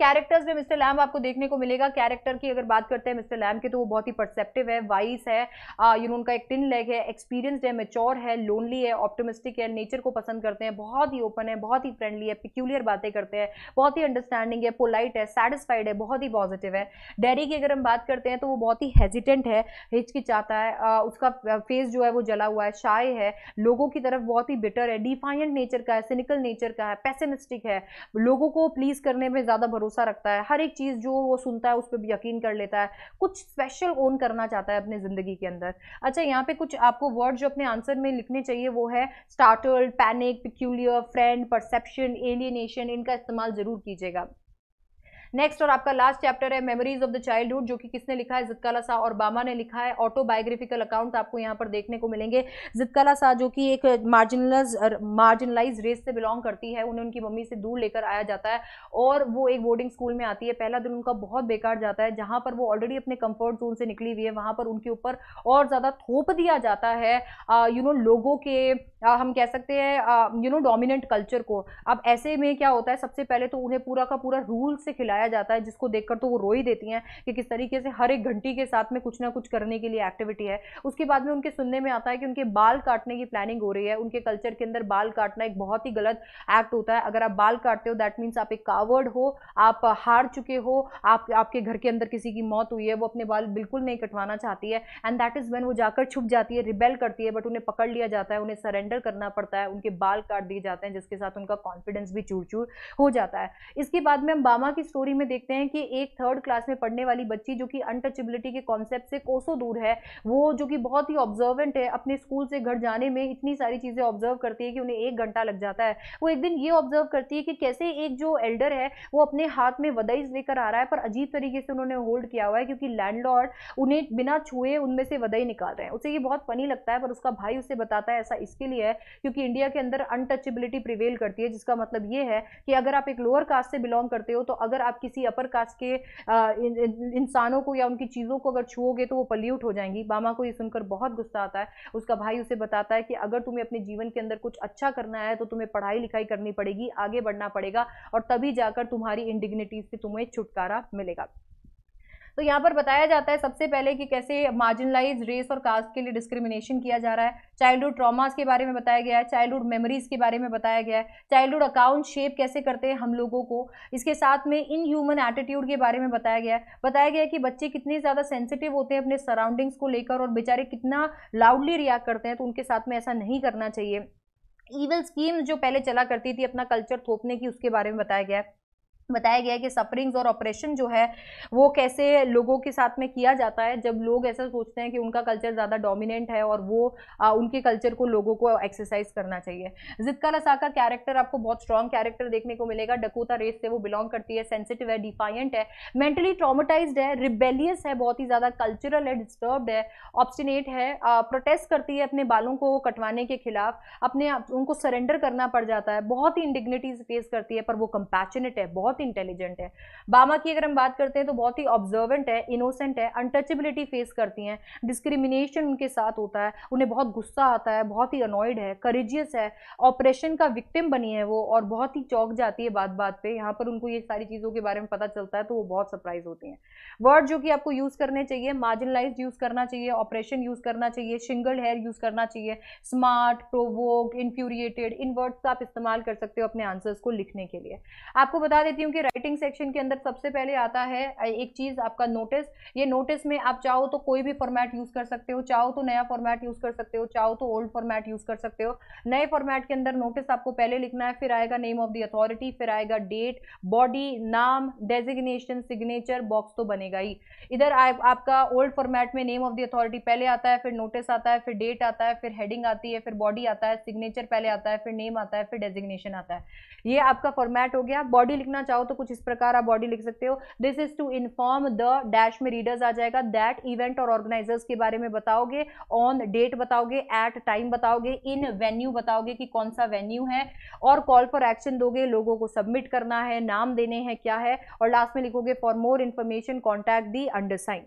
कैरेक्टर्स में मिस्टर लैम आपको देखने को मिलेगा। कैरेक्टर की अगर बात करते हैं मिस्टर लैम की तो वो बहुत ही परसेप्टिव है वाइस है यू नो उनका एक टिन लेग है एक्सपीरियंसड है मेच्योर है लोनली है ऑप्टोमिस्टिक है नेचर को पसंद करते हैं, बहुत ही ओपन है, बहुत ही फ्रेंडली है पिक्यूलियर बातें करते हैं, बहुत ही अंडरस्टैंडिंग है पोलाइट है सेटिस्फाइड है, बहुत ही पॉजिटिव है। डेरी की अगर हम बात करते हैं तो वो बहुत ही हेजिटेंट है, हिचकिचाता है उसका फेस जो है वो जला हुआ है शाय है, लोगों की तरफ़ बहुत ही बिटर है डिफाइंट नेचर का है सिनिकल नेचर का है पैसेमिस्टिक है, लोगों को प्लीज़ करने में ज़्यादा भरोसा भरोसा रखता है। हर एक चीज़ जो वो सुनता है, उस पर भी यकीन कर लेता है। कुछ स्पेशल ओन करना चाहता है अपने ज़िंदगी के अंदर। अच्छा यहाँ पे कुछ आपको वर्ड जो अपने आंसर में लिखने चाहिए, वो है startle panic peculiar friend perception alienation इनका इस्तेमाल ज़रूर कीजिएगा। नेक्स्ट और आपका लास्ट चैप्टर है मेमोरीज ऑफ़ द चाइल्डहुड जो कि किसने लिखा है? जितकाला शाह और बामा ने लिखा है। ऑटोबायोग्राफिकल अकाउंट आपको यहाँ पर देखने को मिलेंगे। जितकाला शाह, जो कि एक मार्जिनलाइज मार्जिनलाइज रेस से बिलोंग करती है, उन्हें उनकी मम्मी से दूर लेकर आया जाता है। और वो एक बोर्डिंग स्कूल में आती है। पहला दिन उनका बहुत बेकार जाता है, जहाँ पर वो ऑलरेडी अपने कंफर्ट जोन से निकली हुई है। वहाँ पर उनके ऊपर और ज़्यादा थोप दिया जाता है यू नो लोगों के हम कह सकते हैं यू नो डोमिनेंट कल्चर को। अब ऐसे में क्या होता है? सबसे पहले तो उन्हें पूरा का पूरा रूल से खिलाया जाता है, जिसको देखकर तो वो रो ही देती हैं कि किस तरीके से हर एक घंटी के साथ में कुछ ना कुछ करने के लिए एक्टिविटी है। उसके बाद में उनके सुनने में आता है कि उनके बाल काटने की प्लानिंग हो रही है। उनके कल्चर के अंदर बाल काटना एक बहुत ही गलत एक्ट होता है। अगर आप बाल काटते हो दैट मीन्स आप एक कावर्ड हो, आप हार चुके हो, आप, आपके घर के अंदर किसी की मौत हुई है, वो अपने बाल बिल्कुल नहीं कटवाना चाहती है। एंड दैट इज़ वेन वो जाकर छुप जाती है रिबेल करती है बट उन्हें पकड़ लिया जाता है, उन्हें सरेंडर करना पड़ता है, उनके बाल काट दिए जाते हैं, जिसके साथ उनका कॉन्फिडेंस भी चूर चूर हो जाता है। इसके बाद में हम बामा की स्टोरी में देखते हैं कि एक थर्ड क्लास में पढ़ने वाली बच्ची जो कि अनटचेबिलिटी के कॉन्सेप्ट से कोसों दूर है, वो जो कि बहुत ही ऑब्जर्वेंट है, अपने स्कूल से घर जाने में इतनी सारी चीज़ें ऑब्ज़र्व करती है कि उन्हें एक घंटा लग जाता है। वो एक दिन ये ऑब्ज़र्व करती है कि कैसे एक जो एल्डर है, वो अपने हाथ में वदाइज लेकर आ रहा है, पर अजीब तरीके से उन्होंने होल्ड किया हुआ है क्योंकि लैंडलॉर्ड उन्हें बिना छुए उनमें से वदई निकाल रहे हैं। उसे ये बहुत फनी लगता है, पर उसका भाई उसे बताता है ऐसा इसके लिए है क्योंकि इंडिया के अंदर अनटचेबिलिटी प्रिवेल करती है, जिसका मतलब ये है कि अगर आप एक लोअर कास्ट से बिलोंग करते हो तो अगर आप किसी अपर कास्ट के इंसानों को या उनकी चीज़ों को अगर छुओगे तो वो पल्यूट हो जाएँगी। बामा को ये सुनकर बहुत गुस्सा आता है। उसका भाई उसे बताता है कि अगर तुम्हें अपने जीवन के अंदर कुछ अच्छा करना है तो तुम्हें पढ़ाई लिखाई करनी पड़ेगी, आगे बढ़ना पड़ेगा और तभी जाकर तुम्हारी इंडिग्निटीज से तुम्हें छुटकारा मिलेगा। तो यहाँ पर बताया जाता है सबसे पहले कि कैसे मार्जिनलाइज रेस और कास्ट के लिए डिस्क्रिमिनेशन किया जा रहा है। चाइल्डहुड ट्रॉमास के बारे में बताया गया है चाइल्डहुड मेमोरीज के बारे में बताया गया है चाइल्डहुड अकाउंट शेप कैसे करते हैं हम लोगों को। इसके साथ में इन ह्यूमन एटीट्यूड के बारे में बताया गया है। बताया गया कि बच्चे कितने ज़्यादा सेंसिटिव होते हैं अपने सराउंडिंग्स को लेकर और बेचारे कितना लाउडली रिएक्ट करते हैं तो उनके साथ में ऐसा नहीं करना चाहिए। ईवल स्कीम जो पहले चला करती थी अपना कल्चर थोपने की, उसके बारे में बताया गया है। बताया गया है कि सफरिंग्स और ऑपरेशन जो है वो कैसे लोगों के साथ में किया जाता है। जब लोग ऐसा सोचते हैं कि उनका कल्चर ज़्यादा डोमिनेंट है और वो आ, उनके कल्चर को लोगों को एक्सरसाइज करना चाहिए। जितका लसा का कैरेक्टर आपको बहुत स्ट्रॉन्ग कैरेक्टर देखने को मिलेगा। डकोता रेस से वो बिलोंग करती है सेंसिटिव है डिफाइंट है मेंटली ट्रामेटाइज है रिबेलियस है बहुत ही ज़्यादा कल्चरल है डिस्टर्ब है ऑप्शनेट है प्रोटेस्ट करती है अपने बालों को कटवाने के खिलाफ। अपने उनको सरेंडर करना पड़ जाता है। बहुत ही इंडिग्निटीज फेस करती है पर वो कंपैशनेट है बहुत बहुत ही इंटेलिजेंट है। बामा की अगर हम बात करते हैं तो बहुत ही ऑब्जर्वेंट है इनोसेंट है अनटचेबिलिटी फेस करती हैं। डिस्क्रिमिनेशन उनके साथ होता है, उन्हें बहुत गुस्सा आता है, बहुत ही अनॉयड है करेजियस है ऑपरेशन का विक्टिम बनी है वो और बहुत ही चौक जाती है बात बात पे। यहाँ पर उनको ये सारी चीज़ों के बारे में पता चलता है तो वो बहुत सरप्राइज़ होती हैं। वर्ड जो कि आपको यूज़ करने चाहिए मार्जिनलाइज यूज़ करना चाहिए ऑपरेशन यूज़ करना चाहिए सिंगल हेयर यूज़ करना चाहिए स्मार्ट प्रोवोक इन्फ्यूरिएटेड इन वर्ड्स आप इस्तेमाल कर सकते हो अपने आंसर्स को लिखने के लिए। आपको बता देती हूँ कि राइटिंग सेक्शन के अंदर सबसे पहले आता है एक चीज़ आपका नोटिस ये नोटिस में आप चाहो तो कोई भी फॉर्मेट यूज़ कर सकते हो, चाहो तो नया फॉर्मेट यूज़ कर सकते हो, चाहो तो ओल्ड फॉर्मेट यूज़ कर सकते हो। नए फॉर्मेट के अंदर नोटिस आपको पहले लिखना है, फिर आएगा नेम ऑफ़ द अथॉरिटी फिर आएगा डेट बॉडी नाम डेजिग्नेशन सिग्नेचर बॉक्स तो बनेगा ही। इधर आपका ओल्ड फॉर्मेट में नेम ऑफ़ द अथॉरिटी पहले आता है, फिर नोटिस आता है, फिर डेट आता है, फिर हेडिंग आती है, फिर बॉडी आता है सिग्नेचर पहले आता है, फिर नेम आता है, फिर डेजिग्नेशन आता है। ये आपका फॉर्मेट हो गया। बॉडी लिखना चाहो तो कुछ इस प्रकार आप बॉडी लिख सकते हो। This is to inform the dash में रीडर्स आ जाएगा। दैट इवेंट और ऑर्गेनाइजर्स के बारे में बताओगे ऑन डेट बताओगे एट टाइम बताओगे इन वेन्यू बताओगे कि कौन सा वेन्यू है। और कॉल फॉर एक्शन दोगे, लोगों को सबमिट करना है, नाम देने हैं, क्या है। और लास्ट में लिखोगे for more information contact the undersigned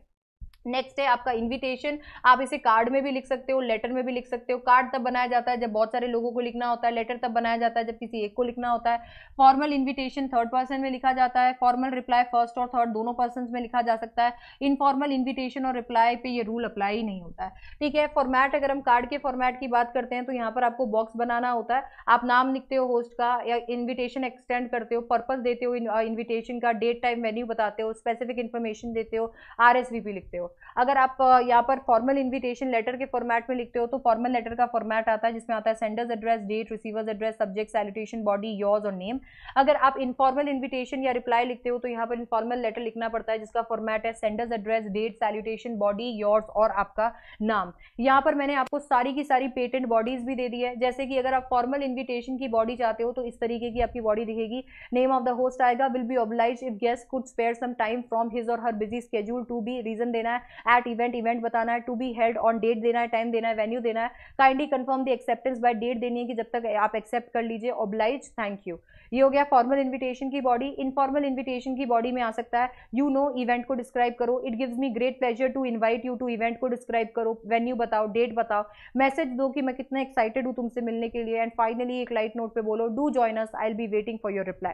next है आपका इनविटेशन आप इसे कार्ड में भी लिख सकते हो लेटर में भी लिख सकते हो। कार्ड तब बनाया जाता है जब बहुत सारे लोगों को लिखना होता है। लेटर तब बनाया जाता है जब किसी एक को लिखना होता है। फॉर्मल इन्विटेशन थर्ड पर्सन में लिखा जाता है। फॉर्मल रिप्लाई फ़र्स्ट और थर्ड दोनों पर्सन में लिखा जा सकता है। इनफॉर्मल इन्विटेशन और रिप्लाई पे ये रूल अप्लाई नहीं होता है। ठीक है फॉर्मेट अगर हम कार्ड के फॉर्मेट की बात करते हैं तो यहाँ पर आपको बॉक्स बनाना होता है। आप नाम लिखते हो होस्ट का या इन्विटेशन एक्सटेंड करते हो पर्पज देते हो इन्विटेशन का डेट टाइम वेन्यू बताते हो स्पेसिफिक इन्फॉर्मेशन देते हो आरएसवीपी लिखते हो। अगर आप यहाँ पर फॉर्मल इन्विटेशन लेटर के फॉर्मेट में लिखते हो तो फॉर्मल लेटर का फॉर्मेट आता है, जिसमें आता है sender's address date receiver's address subject salutation body yours और नेम अगर आप इनफॉर्मल इन्विटेशन या रिप्लाई लिखते हो तो यहाँ पर इनफॉर्मल लेटर लिखना पड़ता है, जिसका फॉर्मेट है sender's address date salutation body yours और आपका नाम. यहाँ पर मैंने आपको सारी की सारी पेटेंट बॉडीज भी दे दी है. जैसे कि अगर आप फॉर्मल इन्विटेशन की बॉडी चाहते हो तो इस तरीके की आपकी बॉडी दिखेगी. नेम ऑफ़ द होस्ट आएगा will be obliged if guest could spare some time from his or her busy schedule to be reason देना है. एट इवेंट इवेंट बताना है to be held on date देना है time देना है venue देना है। Kindly confirm the acceptance by date देनी है कि जब तक आप एक्सेप्ट कर लीजिए ऑब्लाइज थैंक यू ये हो गया फॉर्मल इन्विटेशन की बॉडी इनफॉर्मल इन्विटेशन की बॉडी में आ सकता है। यू नो इवेंट को डिस्क्राइब करो। It gives me great pleasure to invite you to event को डिस्क्राइब करो। वेन्यू बताओ डेट बताओ। मैसेज दो कि मैं कितना एक्साइटेड हूँ तुमसे मिलने के लिए। एंड फाइनली एक लाइट नोट पे बोलो do join us I be waiting for your reply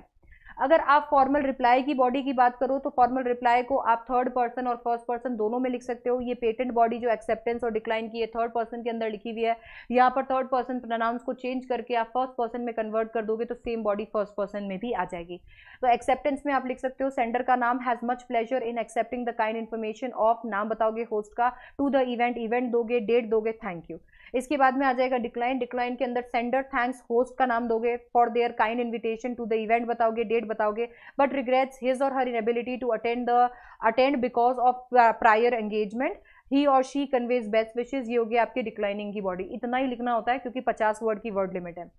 अगर आप फॉर्मल रिप्लाई की बॉडी की बात करो तो फॉर्मल रिप्लाई को आप थर्ड पर्सन और फ़र्स्ट पर्सन दोनों में लिख सकते हो। ये पेटेंट बॉडी जो एक्सेप्टेंस और डिक्लाइन की है थर्ड पर्सन के अंदर लिखी हुई है। यहाँ पर थर्ड पर्सन प्रोनाउंस को चेंज करके आप फ़र्स्ट पर्सन में कन्वर्ट कर दोगे तो सेम बॉडी फ़र्स्ट पर्सन में भी आ जाएगी। तो एक्सेप्टेंस में आप लिख सकते हो सेंडर का नाम has much pleasure in accepting the kind information of नाम बताओगे होस्ट का टू द इवेंट इवेंट दोगे डेट दोगे थैंक यू इसके बाद में आ जाएगा डिक्लाइन डिक्लाइन के अंदर सेंडर थैंक्स होस्ट का नाम दोगे. For their kind invitation to the event बताओगे डेट बताओगे. But regrets his or her inability to attend the attend because of prior engagement he or she conveys best wishes ये हो गया आपके declining की बॉडी इतना ही लिखना होता है क्योंकि पचास वर्ड की वर्ड लिमिट है।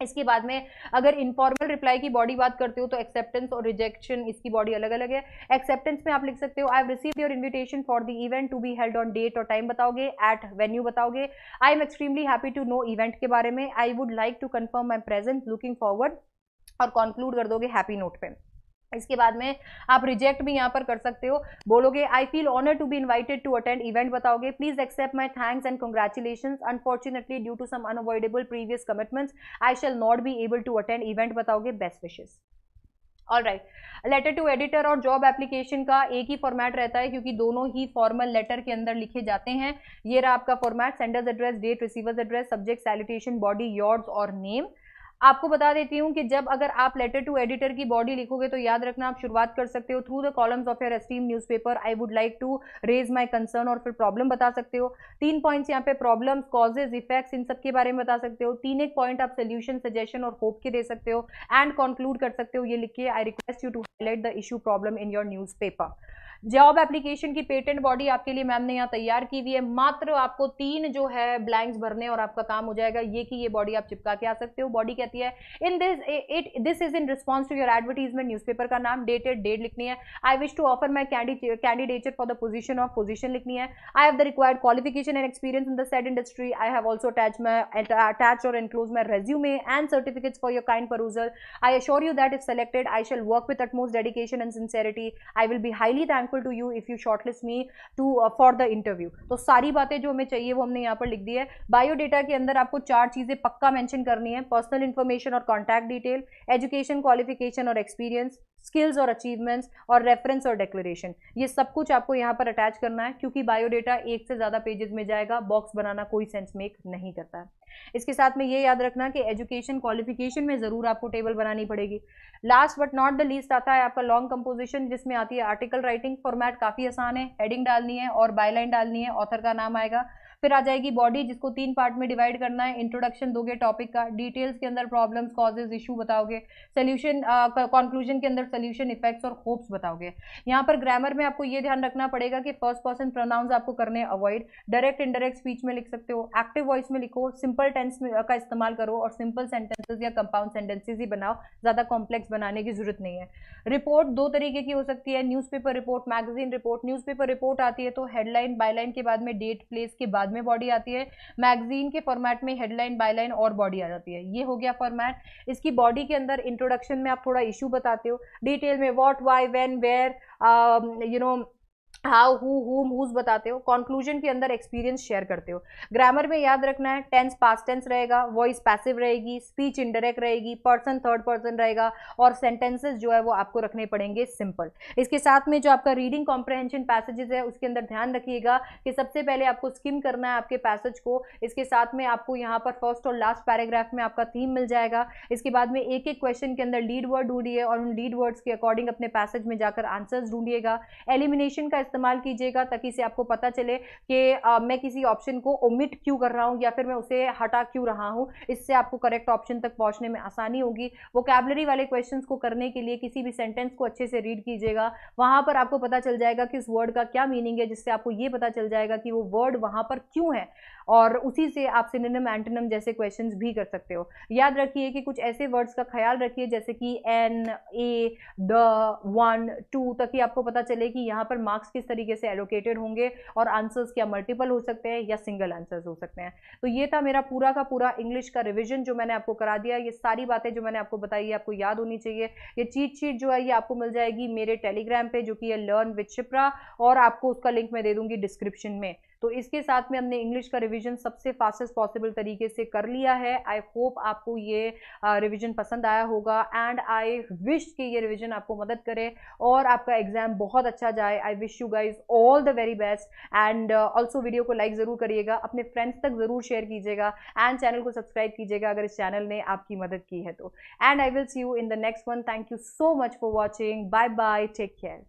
इसके बाद में अगर इनफॉर्मल रिप्लाई की बॉडी बात करते हो तो एक्सेप्टेंस और रिजेक्शन इसकी बॉडी अलग अलग है। एक्सेप्टेंस में आप लिख सकते हो I have receive your invitation for the event to be held on date और टाइम बताओगे एट वेन्यू बताओगे। I am extremely happy to know event के बारे में। I would like to confirm my presence looking forward और conclude कर दोगे happy note पे। इसके बाद में आप रिजेक्ट भी यहाँ पर कर सकते हो। बोलोगे I feel honour to be invited to attend event बताओगे please accept my thanks and congratulation unfortunately due to some unavoidable previous commitments I shall not be able to attend event बताओगे best wishes all right letter to editor और job application का एक ही format रहता है, क्योंकि दोनों ही formal letter के अंदर लिखे जाते हैं। ये रहा आपका format sender's address date receiver's address subject salutation body yours और नेम आपको बता देती हूँ कि जब अगर आप लेटर टू एडिटर की बॉडी लिखोगे तो याद रखना, आप शुरुआत कर सकते हो through the columns of your esteemed newspaper I would like to raise my concern और फिर प्रॉब्लम बता सकते हो। तीन पॉइंट्स यहाँ पे प्रॉब्लम्स कॉजेज इफेक्ट्स इन सब के बारे में बता सकते हो। तीन एक पॉइंट आप सोल्यूशन सजेशन और होप के दे सकते हो। एंड कंक्लूड कर सकते हो। ये लिखिए I request you to highlight the issue problem in your news job application की पेटेंट बॉडी आपके लिए मैम ने यहाँ तैयार की हुई है। मात्र आपको तीन जो है ब्लैंक्स भरने और आपका काम हो जाएगा। ये कि ये बॉडी आप चिपका के आ सकते हो। बॉडी कहती है, in this it, this is in response to your advertisement newspaper का नाम। डेटेड डेट लिखनी है। I wish to offer my candy, candidature for the position of position लिखनी है। I have the required qualification and experience in the set industry. I have also attach my attach और enclose my resume and certificates for your kind perusal I assure you that if selected, I shall work with utmost dedication and sincerity. I will be highly thankful to you if you shortlist me to for the interview तो सारी बातें जो हमें चाहिए वो हमने यहाँ पर लिख दी है। बायोडेटा के अंदर आपको चार चीज़ें पक्का मेंशन करनी है। पर्सनल इन्फॉर्मेशन और कॉन्टैक्ट डिटेल एजुकेशन क्वालिफिकेशन और एक्सपीरियंस स्किल्स और अचीवमेंट्स और रेफरेंस और डिक्लेरेशन ये सब कुछ आपको यहाँ पर अटैच करना है, क्योंकि बायोडेटा एक से ज़्यादा पेजेस में जाएगा बॉक्स बनाना कोई सेंस मेक नहीं करता। है इसके साथ में ये याद रखना कि एजुकेशन क्वालिफिकेशन में ज़रूर आपको टेबल बनानी पड़ेगी। Last but not the least आता है आपका लॉन्ग कंपोजिशन जिसमें आती है आर्टिकल राइटिंग फॉर्मेट काफ़ी आसान है हेडिंग डालनी है और बायलाइन डालनी है ऑथर का नाम आएगा। फिर आ जाएगी बॉडी जिसको तीन पार्ट में डिवाइड करना है। इंट्रोडक्शन दोगे टॉपिक का। डिटेल्स के अंदर प्रॉब्लम्स कॉजेज इशू बताओगे। सोल्यूशन कंक्लूजन के अंदर सोल्यूशन इफेक्ट्स और होप्स बताओगे। यहाँ पर ग्रामर में आपको ये ध्यान रखना पड़ेगा कि फ़र्स्ट पर्सन प्रोनाउंस आपको करने अवॉइड डायरेक्ट इनडायरेक्ट स्पीच में लिख सकते हो। एक्टिव वॉइस में लिखो। सिंपल टेंस का इस्तेमाल करो और सिंपल सेंटेंसेज या कंपाउंड सेंटेंसेज ही बनाओ। ज़्यादा कॉम्प्लेक्स बनाने की ज़रूरत नहीं है। रिपोर्ट दो तरीके की हो सकती है। Newspaper report magazine report newspaper report आती है तो हेडलाइन बायलाइन के बाद में डेट प्लेस के बाद में बॉडी आती है मैगजीन के फॉर्मेट में हेडलाइन बायलाइन और बॉडी आ जाती है। ये हो गया फॉर्मेट इसकी बॉडी के अंदर इंट्रोडक्शन में आप थोड़ा इशू बताते हो। डिटेल में what why when where you know how who whom whose बताते हो कॉन्क्लूजन के अंदर एक्सपीरियंस शेयर करते हो। ग्रामर में याद रखना है टेंस पास्ट टेंस रहेगा वॉइस पैसिव रहेगी स्पीच इनडायरेक्ट रहेगी पर्सन थर्ड पर्सन रहेगा और सेंटेंसेस जो है वो आपको रखने पड़ेंगे सिंपल इसके साथ में जो आपका रीडिंग कॉम्प्रहेंशन पैसेजेस है, उसके अंदर ध्यान रखिएगा कि सबसे पहले आपको स्किम करना है आपके पैसेज को। इसके साथ में आपको यहाँ पर फ़र्स्ट और लास्ट पैराग्राफ में आपका थीम मिल जाएगा। इसके बाद में एक एक क्वेश्चन के अंदर लीड वर्ड ढूंढिए और उन लीड वर्ड्स के अकॉर्डिंग अपने पैसेज में जाकर आंसर्स ढूंढिएगा। एलिमिनेशन का इस्तेमाल कीजिएगा ताकि से आपको पता चले कि मैं किसी ऑप्शन को ओमिट क्यों कर रहा हूँ या फिर मैं उसे हटा क्यों रहा हूँ। इससे आपको करेक्ट ऑप्शन तक पहुँचने में आसानी होगी। वो कैबलरी वाले क्वेश्चन को करने के लिए किसी भी सेंटेंस को अच्छे से रीड कीजिएगा। वहाँ पर आपको पता चल जाएगा कि इस वर्ड का क्या मीनिंग है, जिससे आपको ये पता चल जाएगा कि वो वर्ड वहाँ पर क्यों है। और उसी से आप सिनोनिम एंटोनिम जैसे क्वेश्चंस भी कर सकते हो। याद रखिए कि कुछ ऐसे वर्ड्स का ख्याल रखिए, जैसे कि an a the one two ताकि आपको पता चले कि यहाँ पर मार्क्स किस तरीके से एलोकेटेड होंगे और आंसर्स क्या मल्टीपल हो सकते हैं या सिंगल आंसर्स हो सकते हैं। तो ये था मेरा पूरा का पूरा इंग्लिश का रिविजन जो मैंने आपको करा दिया। ये सारी बातें जो मैंने आपको बताई है आपको याद होनी चाहिए। ये चीट शीट जो है, ये आपको मिल जाएगी मेरे टेलीग्राम पे, जो कि है लर्न विथ शिप्रा और आपको उसका लिंक मैं दे दूँगी डिस्क्रिप्शन में। तो इसके साथ में हमने इंग्लिश का रिवीजन सबसे फास्टेस्ट पॉसिबल तरीके से कर लिया है। आई होप आपको ये रिवीजन पसंद आया होगा एंड आई विश कि ये रिवीजन आपको मदद करे और आपका एग्ज़ाम बहुत अच्छा जाए। I wish you guys all the very best and also video को लाइक ज़रूर करिएगा। अपने फ्रेंड्स तक ज़रूर शेयर कीजिएगा एंड चैनल को सब्सक्राइब कीजिएगा अगर इस चैनल ने आपकी मदद की है तो। And I will see you in the next one thank you so much for watching bye bye take care